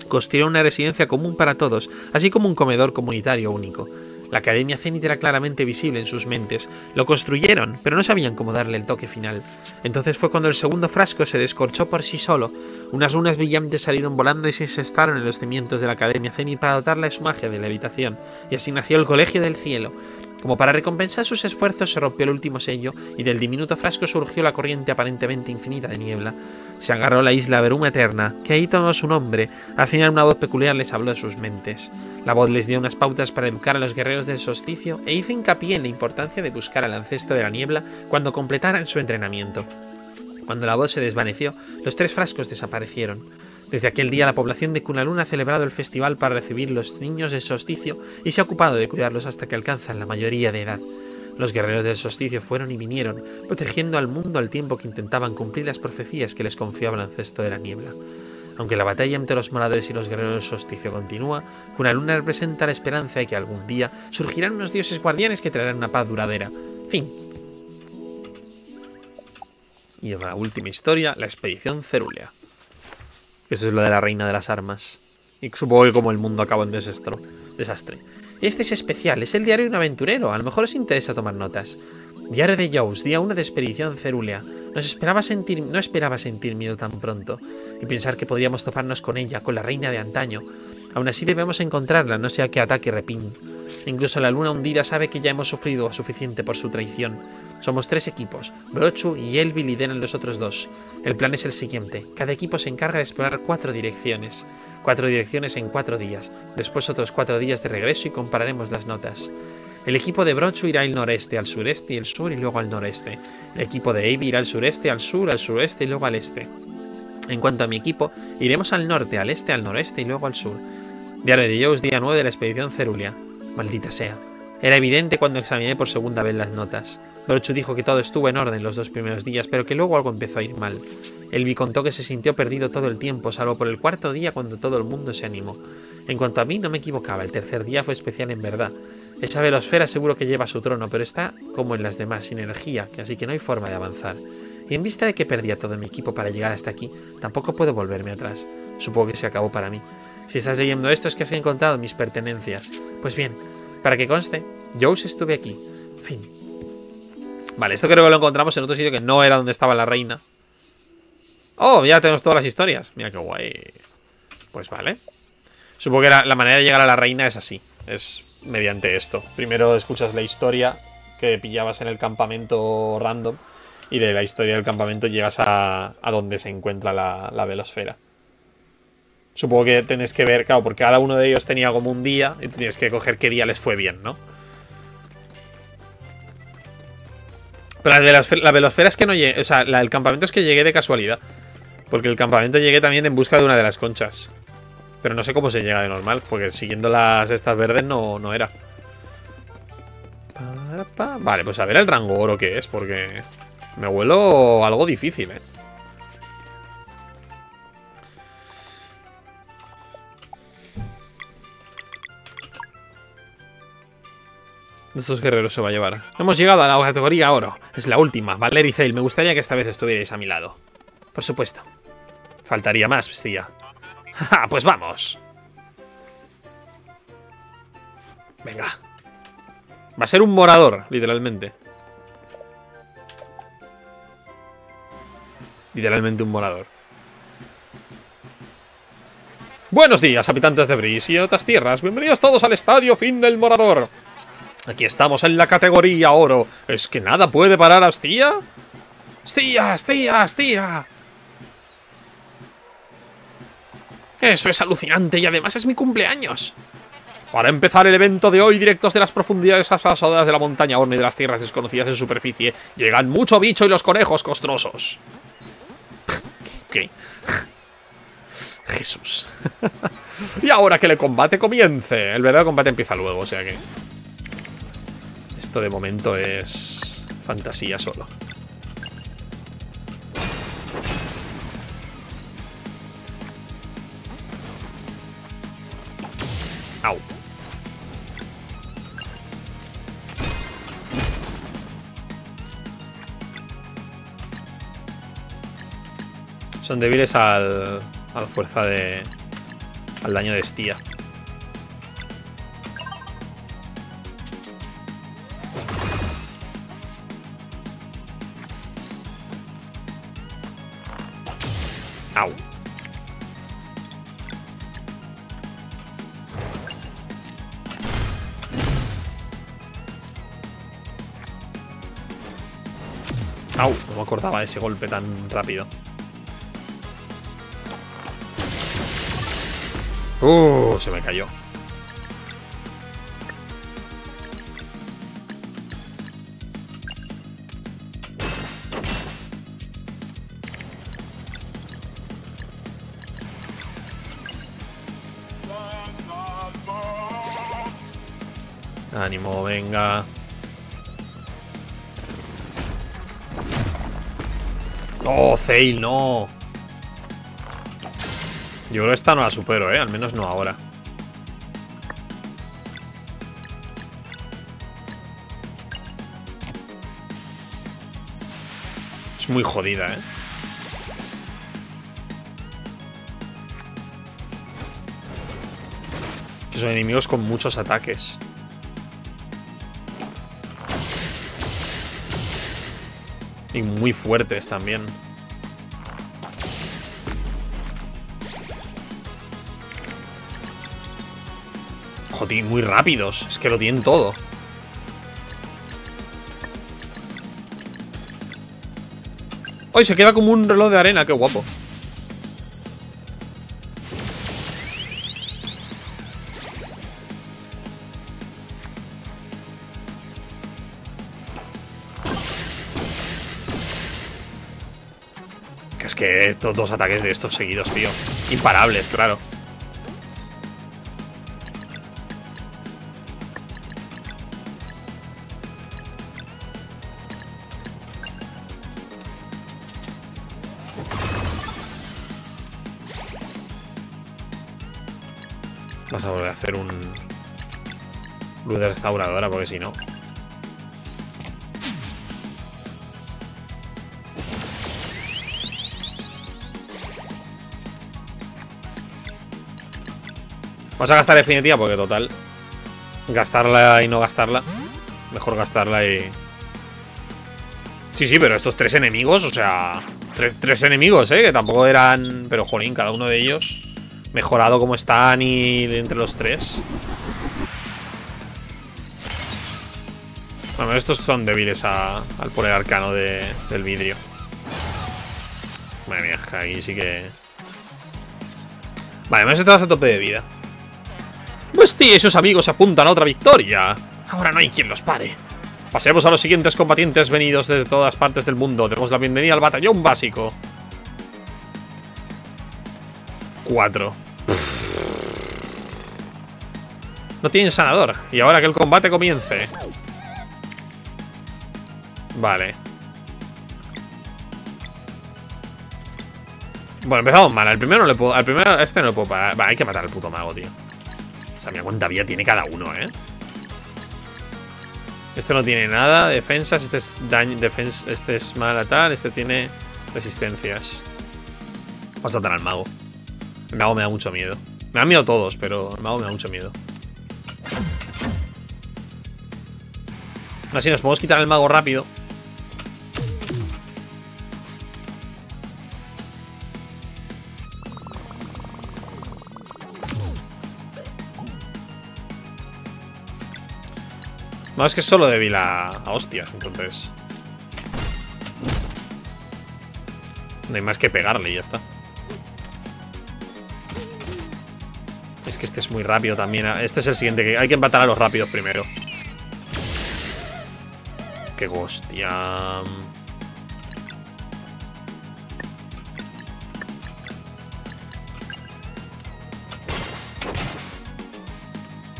construyó una residencia común para todos, así como un comedor comunitario único. La Academia Zenith era claramente visible en sus mentes. Lo construyeron, pero no sabían cómo darle el toque final. Entonces fue cuando el segundo frasco se descorchó por sí solo. Unas lunas brillantes salieron volando y se insestaron en los cimientos de la Academia Zenith para dotarla de su magia de levitación. Y así nació el Colegio del Cielo. Como para recompensar sus esfuerzos se rompió el último sello y del diminuto frasco surgió la corriente aparentemente infinita de niebla. Se agarró la isla Veruma Eterna, que ahí tomó su nombre. Al final una voz peculiar les habló de sus mentes. La voz les dio unas pautas para educar a los guerreros del solsticio e hizo hincapié en la importancia de buscar al ancestro de la niebla cuando completaran su entrenamiento. Cuando la voz se desvaneció, los tres frascos desaparecieron. Desde aquel día la población de Cunaluna ha celebrado el festival para recibir los niños del solsticio y se ha ocupado de cuidarlos hasta que alcanzan la mayoría de edad. Los guerreros del solsticio fueron y vinieron, protegiendo al mundo al tiempo que intentaban cumplir las profecías que les confiaba el ancestro de la niebla. Aunque la batalla entre los moradores y los guerreros del solsticio continúa, Cunaluna representa la esperanza de que algún día surgirán unos dioses guardianes que traerán una paz duradera. Fin. Y en la última historia, la expedición Cerúlea. Eso es lo de la reina de las armas. Y supongo que como el mundo acaba en desastre. Este es especial, es el diario de un aventurero. A lo mejor os interesa tomar notas. Diario de Jones, día 1 de expedición cerúlea. Nos esperaba sentir, no esperaba sentir miedo tan pronto y pensar que podríamos toparnos con ella, con la reina de antaño. Aún así debemos encontrarla, no sea que ataque repin. Incluso la luna hundida sabe que ya hemos sufrido suficiente por su traición. Somos tres equipos. Brochu y Elvi lideran los otros dos. El plan es el siguiente. Cada equipo se encarga de explorar cuatro direcciones. Cuatro direcciones en cuatro días. Después otros cuatro días de regreso y compararemos las notas. El equipo de Brochu irá al noreste, al sureste y el sur y luego al noreste. El equipo de Avi irá al sureste, al sur, al sureste y luego al este. En cuanto a mi equipo, iremos al norte, al este, al noreste y luego al sur. Diario de Joe's, día 9 de la expedición Cerulia. Maldita sea. Era evidente cuando examiné por segunda vez las notas. Brochu dijo que todo estuvo en orden los dos primeros días, pero que luego algo empezó a ir mal. Elvi contó que se sintió perdido todo el tiempo, salvo por el cuarto día cuando todo el mundo se animó. En cuanto a mí, no me equivocaba, el tercer día fue especial en verdad. Esa velosfera seguro que lleva su trono, pero está como en las demás, sin energía, así que no hay forma de avanzar. Y en vista de que perdí a todo mi equipo para llegar hasta aquí, tampoco puedo volverme atrás. Supongo que se acabó para mí. Si estás leyendo esto es que has encontrado mis pertenencias. Pues bien, para que conste, Joes estuve aquí. fin. Vale, esto creo que lo encontramos en otro sitio que no era donde estaba la reina. Oh, ya tenemos todas las historias. Mira qué guay. Pues vale. Supongo que la, manera de llegar a la reina es así. Es mediante esto. Primero escuchas la historia que pillabas en el campamento random. Y de la historia del campamento llegas a, a donde se encuentra la, la velosfera. Supongo que tenés que ver, claro, porque cada uno de ellos tenía como un día y tienes que coger qué día les fue bien, ¿no? Pero la, de la, velosfera es que no llegué, o sea, la del campamento es que llegué de casualidad. Porque el campamento llegué también en busca de una de las conchas. Pero no sé cómo se llega de normal, porque siguiendo las estas verdes no, no era. Vale, pues a ver el rango oro que es, porque me huelo algo difícil, ¿eh? estos guerreros se va a llevar. Hemos llegado a la categoría oro. Es la última. Valer y Zale, me gustaría que esta vez estuvierais a mi lado. Por supuesto. Faltaría más, bestia. ¡Ja! Pues vamos. Venga. Va a ser un morador, literalmente. Literalmente un morador. Buenos días, habitantes de Brice y otras tierras. Bienvenidos todos al estadio fin del morador. Aquí estamos en la categoría oro. ¿Es que nada puede parar a Astía? ¡Astía, Astía, Astía! Eso es alucinante y además es mi cumpleaños. Para empezar el evento de hoy, directos de las profundidades asasoras de la montaña horna y de las tierras desconocidas en superficie, llegan mucho bicho y los conejos costrosos. ¿Qué? Jesús. y ahora que el combate comience. El verdadero combate empieza luego, o sea que... Esto de momento es fantasía solo. Son débiles al, a la fuerza de... al daño de estía. No me acordaba de ese golpe tan rápido. Uh, se me cayó. Ánimo, venga. ¡Oh, Zeil, no! Yo creo que esta no la supero, ¿eh? Al menos no ahora. Es muy jodida, ¿eh? Que son enemigos con muchos ataques. Y muy fuertes también. Joder, muy rápidos. Es que lo tienen todo. ¡Ay, se queda como un reloj de arena! ¡Qué guapo! Que dos ataques de estos seguidos, tío. Imparables, claro. Vamos a volver a hacer un... Luz restauradora, porque si no... Vamos a gastar definitiva porque total Gastarla y no gastarla Mejor gastarla y... Sí, sí, pero estos tres enemigos, o sea... Tres, enemigos, ¿eh? Que tampoco eran... Pero, jolín, cada uno de ellos... Mejorado como están y entre los tres. Bueno, estos son débiles al poder arcano del vidrio. Madre mía, aquí sí que... Vale, me has a tope de vida. Pues y esos amigos apuntan a otra victoria. Ahora no hay quien los pare. Pasemos a los siguientes combatientes venidos desde todas partes del mundo. Demos la bienvenida al batallón básico. Cuatro. No tienen sanador. Y ahora que el combate comience. Vale. Bueno, empezamos mal. Al primero no le puedo. Al primero, este no le puedo parar. Vale, hay que matar al puto mago, tío. Sea, mira cuánta vida tiene cada uno, ¿eh? Este no tiene nada, defensas, este es daño, defensa, este es mala tal, este tiene resistencias. Vamos a matar al mago. El mago me da mucho miedo. Me da miedo todos, pero el mago me da mucho miedo. Así nos podemos quitar el mago rápido. No, es que es solo débil a, hostias, entonces. No hay más que pegarle y ya está. Es que este es muy rápido también. Este es el siguiente que hay que empatar a los rápidos primero. Qué hostia.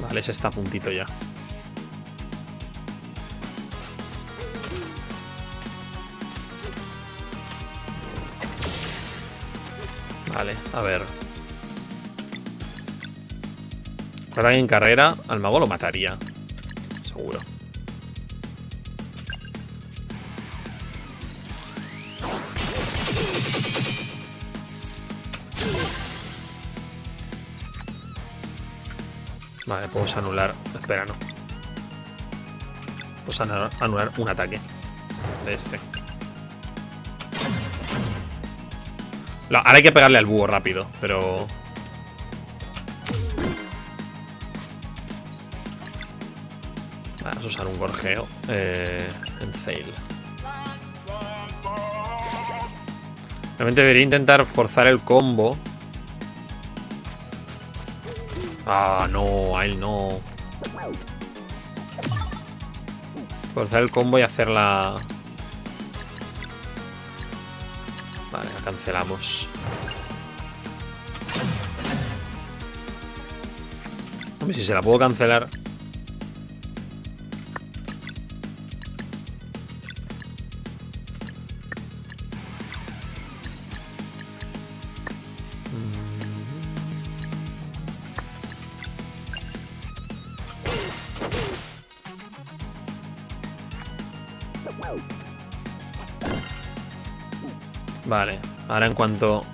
Vale, ese está a puntito ya. Vale, a ver. Ahora en carrera, al mago lo mataría. Seguro. Vale, podemos anular. Espera, no. Podemos anular un ataque de este. Ahora hay que pegarle al búho rápido, pero... Vamos a usar un gorjeo eh, en Zail. Realmente debería intentar forzar el combo. Ah, no, a él no. Forzar el combo y hacer la... Cancelamos. ver si se la puedo cancelar. En cuanto...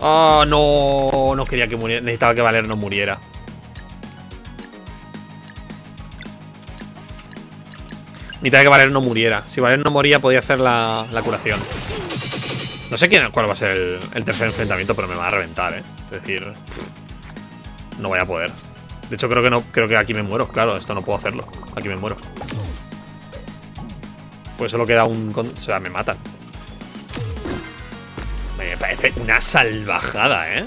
¡Oh, no! No quería que muriera. Necesitaba que Valer no muriera. Necesitaba que Valer no muriera. Si Valer no moría, podía hacer la, curación. No sé quién, cuál va a ser el, el, tercer enfrentamiento, pero me va a reventar, ¿eh? Es decir, no voy a poder. De hecho, creo que no, creo que aquí me muero. Claro, esto no puedo hacerlo. Aquí me muero. Pues solo queda un... O sea, me matan. Una salvajada, ¿eh?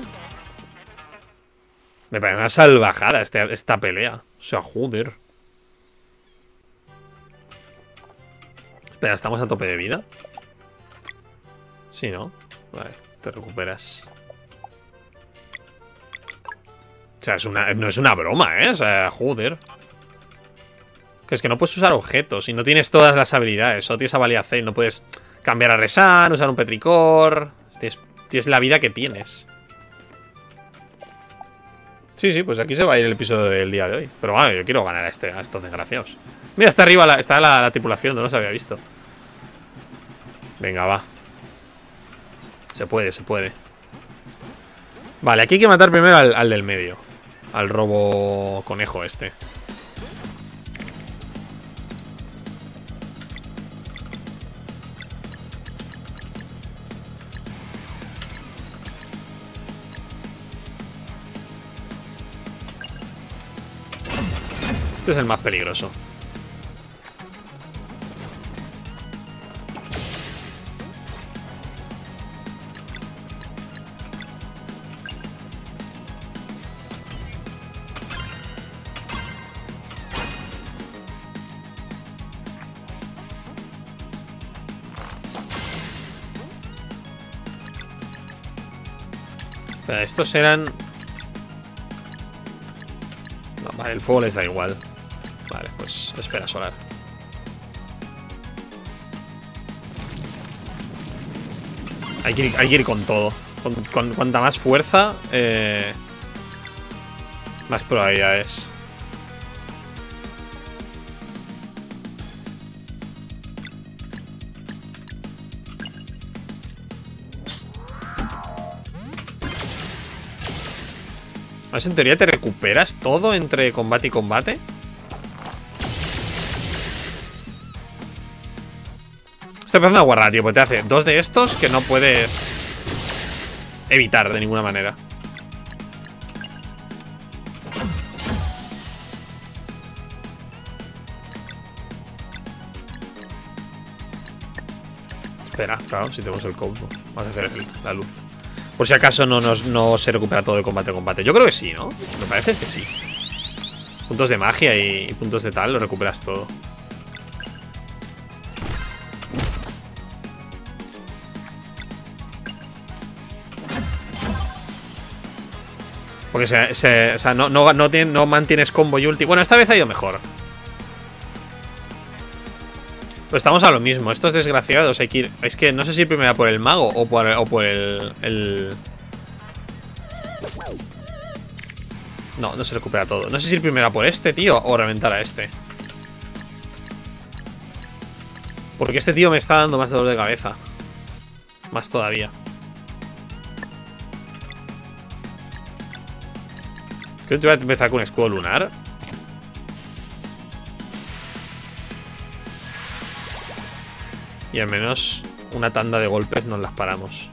Me parece una salvajada este, esta pelea. O sea, joder. Espera, ¿estamos a tope de vida? Sí, ¿no? Vale, te recuperas. O sea, es una, no es una broma, ¿eh? O sea, joder. Que es que no puedes usar objetos y no tienes todas las habilidades. Solo tienes a Valia no puedes cambiar a Resan, usar un Petricor. Tienes, la vida que tienes. Sí, sí, pues aquí se va a ir el episodio del día de hoy. Pero bueno, yo quiero ganar a, este, a estos desgraciados. Mira, está arriba está la, tripulación, no los había visto. Venga, va. Se puede, se puede. Vale, aquí hay que matar primero al del medio. Al robo conejo este. Este es el más peligroso. estos eran... El fuego les da igual. Pues esfera solar. Hay que ir, con todo. Con, cuanta más fuerza, eh, más probabilidades. en teoría te recuperas todo entre combate y combate. Esto parece una guarrada, tío, porque te hace dos de estos que no puedes evitar de ninguna manera. Espera, claro, si tenemos el combo. Vamos a hacer la luz. Por si acaso no, no se recupera todo de combate a combate. Yo creo que sí, ¿no? Me parece que sí. Puntos de magia y puntos de tal, lo recuperas todo. Porque se, o sea, no, no, no mantienes combo y ulti. Bueno, esta vez ha ido mejor. Pues estamos a lo mismo. Estos desgraciados hay que ir... Es que no sé si primero por el mago o por, o por el. No, no se recupera todo. No sé si ir primero por este, tío, o reventar a este. Porque este tío me está dando más dolor de cabeza. Más todavía. Creo que voy a empezar con escudo lunar. Y al menos una tanda de golpes nos las paramos.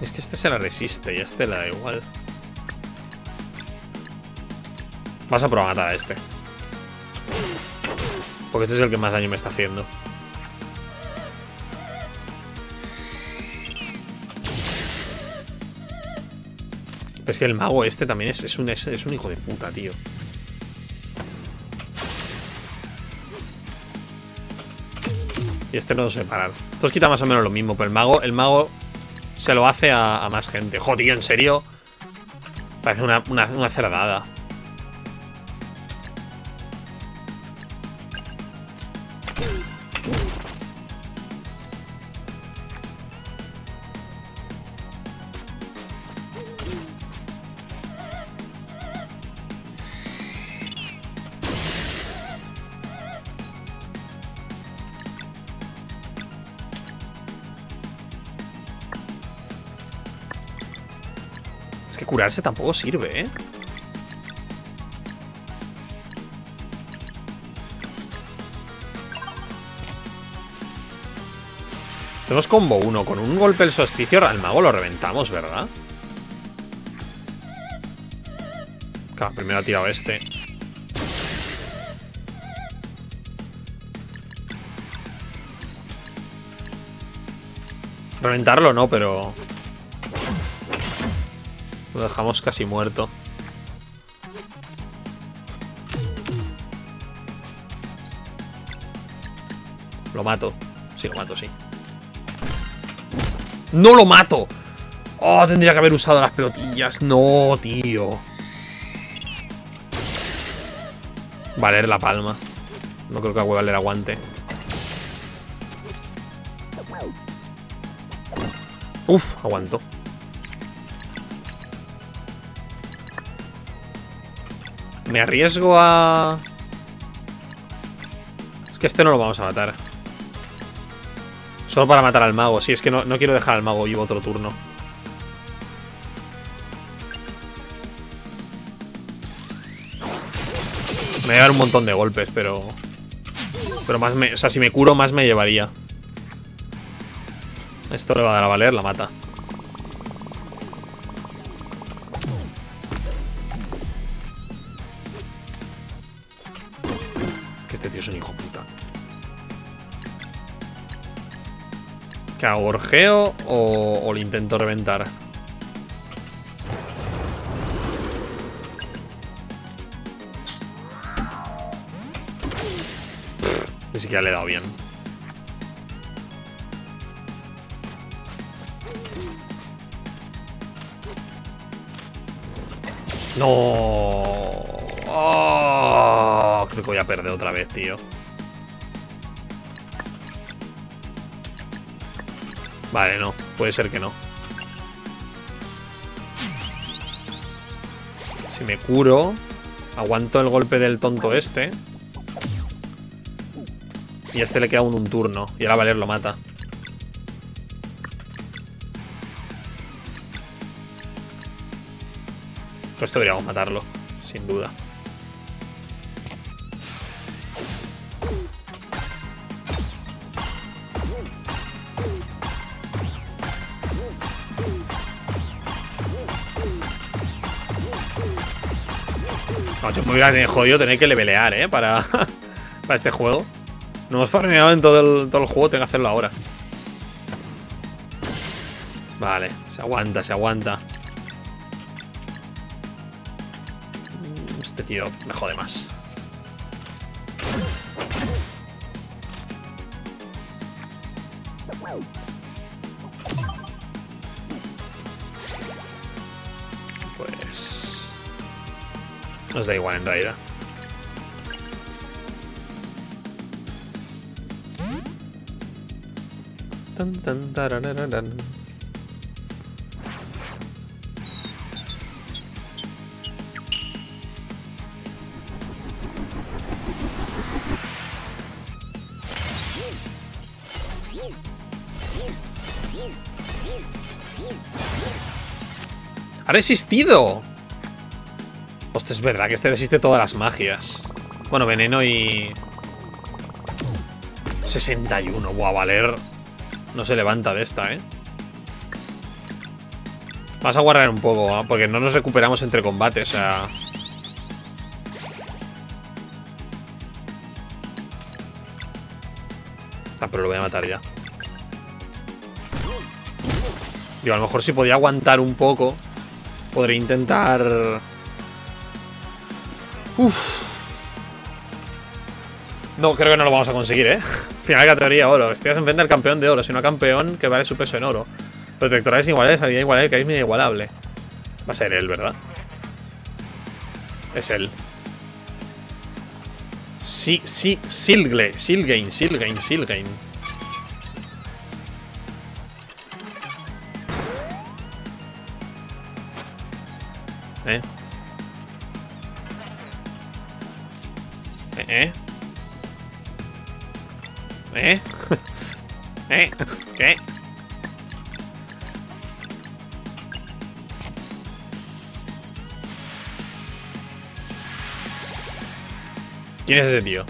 Es que este se la resiste y a este le da igual. Vas a probar a matar a este. Porque este es el que más daño me está haciendo. Es que el mago este también es, un, es, un hijo de puta, tío. Y este no lo sé parar. Todos quita más o menos lo mismo, pero el mago, el mago se lo hace a, más gente. Joder, en serio. Parece una, una, una cerdada. Curarse tampoco sirve, ¿eh? Tenemos combo 1. Con un golpe el solsticio al mago lo reventamos, ¿verdad? Claro, primero ha tirado este. Reventarlo no, pero... Lo dejamos casi muerto. Lo mato. Sí, lo mato, sí. ¡No lo mato! ¡Oh, tendría que haber usado las pelotillas! ¡No, tío! Valer la palma. No creo que a Valer aguante. Uf, aguanto. Me arriesgo a... Es que este no lo vamos a matar. Solo para matar al mago. Sí, es que no, no quiero dejar al mago vivo otro turno. Me voy a dar un montón de golpes, pero... Pero más me... O sea, si me curo, más me llevaría. Esto le va a dar a valer, la mata. ¿Qué hago? ¿Gorgeo o, o le intento reventar? Ni siquiera le he dado bien. No. Oh, creo que voy a perder otra vez, tío. Vale, no. Puede ser que no. Si me curo, aguanto el golpe del tonto este. Y a este le queda un, un turno. Y ahora Valer lo mata. Pues deberíamos matarlo, sin duda. Macho, me hubiera jodido tener que levelear, ¿eh? Para, para este juego. No hemos farmeado en todo el, todo el juego, tengo que hacerlo ahora. Vale, se aguanta, se aguanta. Este tío me jode más. Da igual en realidad. Tan, tan, tarararán. ¡Ha resistido! Es verdad que este resiste todas las magias. Bueno, veneno y... 61. Buah, Valer no se levanta de esta, ¿eh? Vas a guardar un poco, ¿eh? porque no nos recuperamos entre combates, o sea... Ah, pero lo voy a matar ya. Digo, a lo mejor si podía aguantar un poco, podría intentar... Uf. No, creo que no lo vamos a conseguir, ¿eh? Final de categoría oro. Estoy enfrente del campeón de oro, sino campeón que vale su peso en oro. Protectorales iguales, salida igual, carisma inigualable. Va a ser él, ¿verdad? Es él. Sí, sí, Silgle, Silgain, Silgain, Silgain. ¿Eh? ¿Eh? ¿Eh? ¿Eh? ¿Eh? ¿Qué? ¿Quién es ese tío?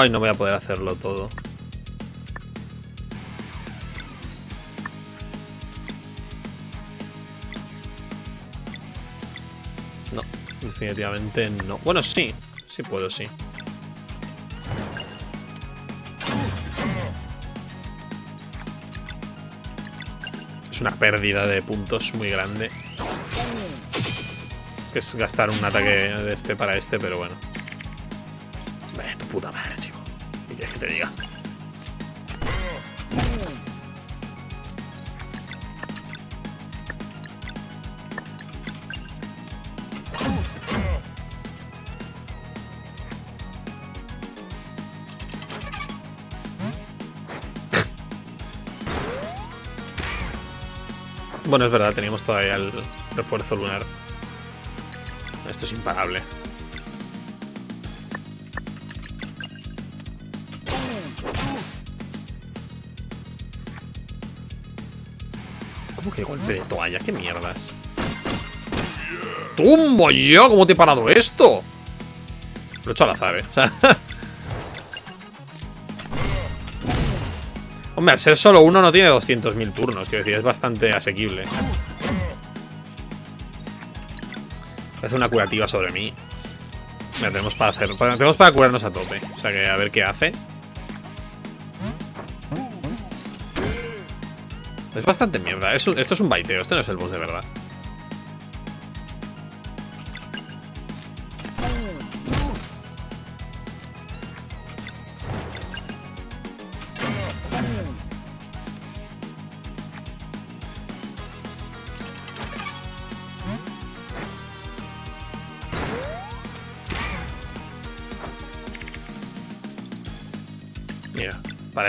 Ay, no voy a poder hacerlo todo. No, definitivamente no. Bueno, sí. Sí puedo, sí. Es una pérdida de puntos muy grande. Que es gastar un ataque de este para este, pero bueno. Ve, tu puta madre, chico. Bueno, es verdad, teníamos todavía el refuerzo lunar. Esto es imparable. ¿Cómo que golpe de toalla? ¿Qué mierdas? ¡Tumba ya! ¿Cómo te he parado esto? Lo he hecho al azar, ¿eh? O sea... Hombre, al ser solo uno no tiene 200.000 turnos, quiero decir, es bastante asequible. Hace una curativa sobre mí. Mira, tenemos para hacer. Tenemos para curarnos a tope. O sea que a ver qué hace. Es bastante mierda. esto es un baiteo. Esto no es el boss de verdad.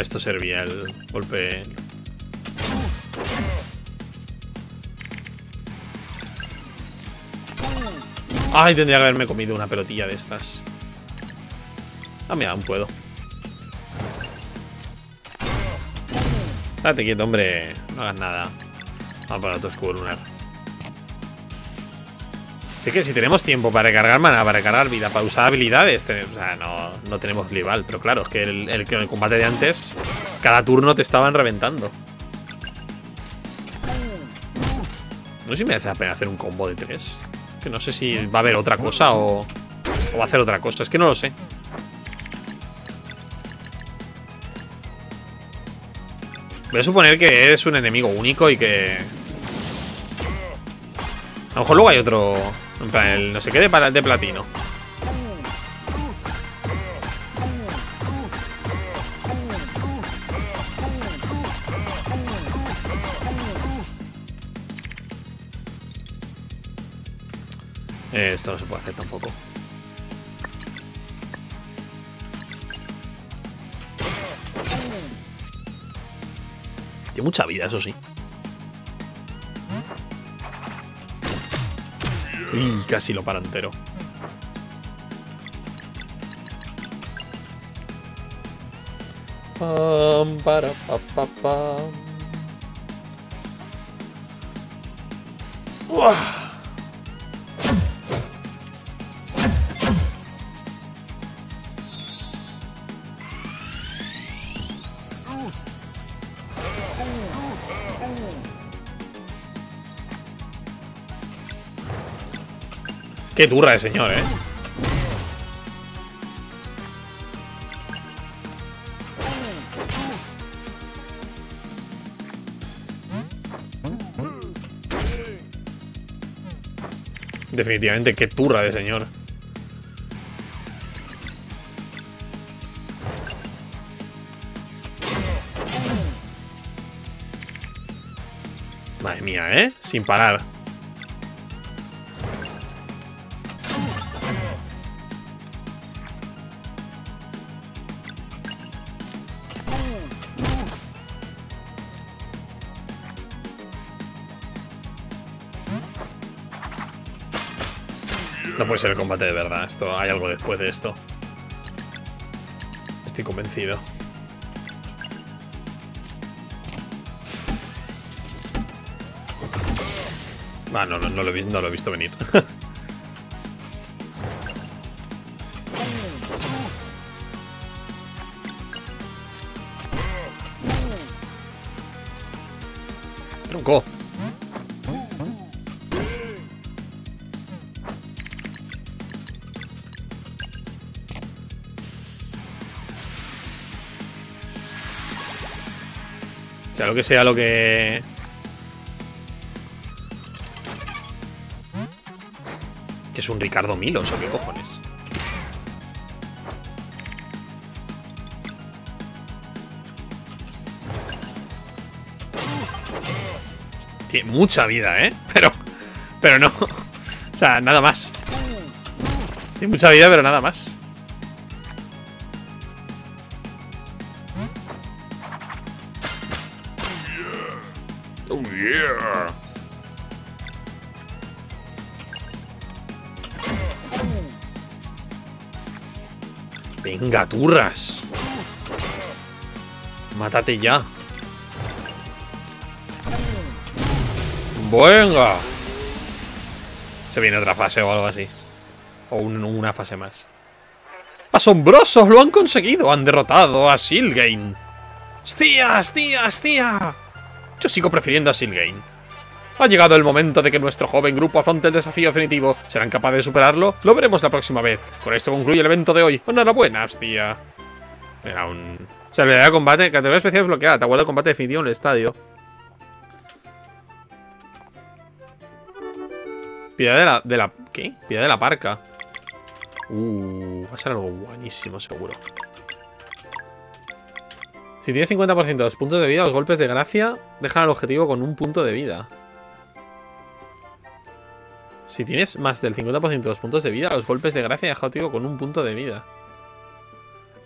Esto servía el golpe Ay, tendría que haberme comido una pelotilla de estas. Ah, mira, aún puedo. Date quieto, hombre. No hagas nada. Vamos para otro escudo lunar. Así que si tenemos tiempo para recargar mana, para recargar vida, para usar habilidades, o sea, no, no tenemos rival. Pero claro, es que el, el, el combate de antes, cada turno te estaban reventando. No sé si me hace la pena hacer un combo de tres. Que no sé si va a haber otra cosa o, o va a hacer otra cosa. Es que no lo sé. Voy a suponer que es un enemigo único y que... A lo mejor luego hay otro... En plan, el no sé qué de, de platino. esto no se puede hacer tampoco. Tiene mucha vida, eso sí. Y casi lo para entero. Pam, para, pa, pa, pam. Uah. Qué turra de señor, ¿eh? Definitivamente, qué turra de señor. Madre mía, ¿eh? Sin parar. Ser el combate de verdad. Esto, hay algo después de esto. Estoy convencido. Ah, no, no, no, lo, he, visto venir. Tronco. Sea lo que sea lo que... ¿Que es un Ricardo Milos o qué cojones? Tiene mucha vida, ¿eh? Pero... Pero no... O sea, nada más. Tiene mucha vida, pero nada más. Turras. Mátate ya. Venga. Se viene otra fase o algo así. O una fase más. ¡Asombrosos! ¡Lo han conseguido! Han derrotado a Silgain. ¡Hostia! ¡Hostia! ¡Hostia! Yo sigo prefiriendo a Silgain. Ha llegado el momento de que nuestro joven grupo afronte el desafío definitivo. ¿Serán capaces de superarlo? Lo veremos la próxima vez. Con esto concluye el evento de hoy. Enhorabuena, hostia. Era un... Salvedad de combate. Categoría especial desbloqueada. Te aguarda el combate definitivo en el estadio. Piedad de la... De la ¿Qué? Piedad de la parca. Uh, va a ser algo buenísimo, seguro. Si tienes 50% de los puntos de vida, los golpes de gracia dejan al objetivo con un punto de vida. Si tienes más del 50% de los puntos de vida, los golpes de gracia al objetivo con un punto de vida.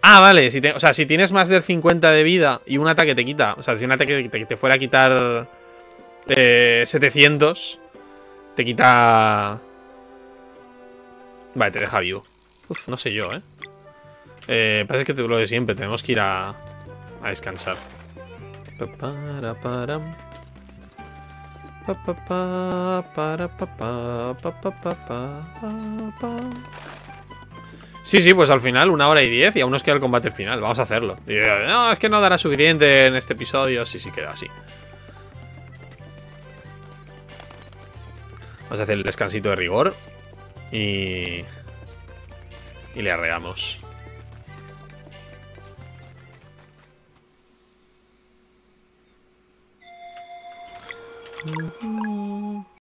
Ah, vale. O sea, si tienes más del 50 de vida y un ataque te quita... O sea, si un ataque te, fuera a quitar... Eh, 700... Te quita... Vale, te deja vivo. Uf, no sé yo, ¿eh? eh parece que te lo de siempre. Tenemos que ir a, a descansar. Sí, sí, pues al final una hora y diez y aún nos queda el combate final. Vamos a hacerlo. no, es que no dará suficiente en este episodio. Sí, sí, queda así. Vamos a hacer el descansito de rigor. Y... Y le arreamos. うん。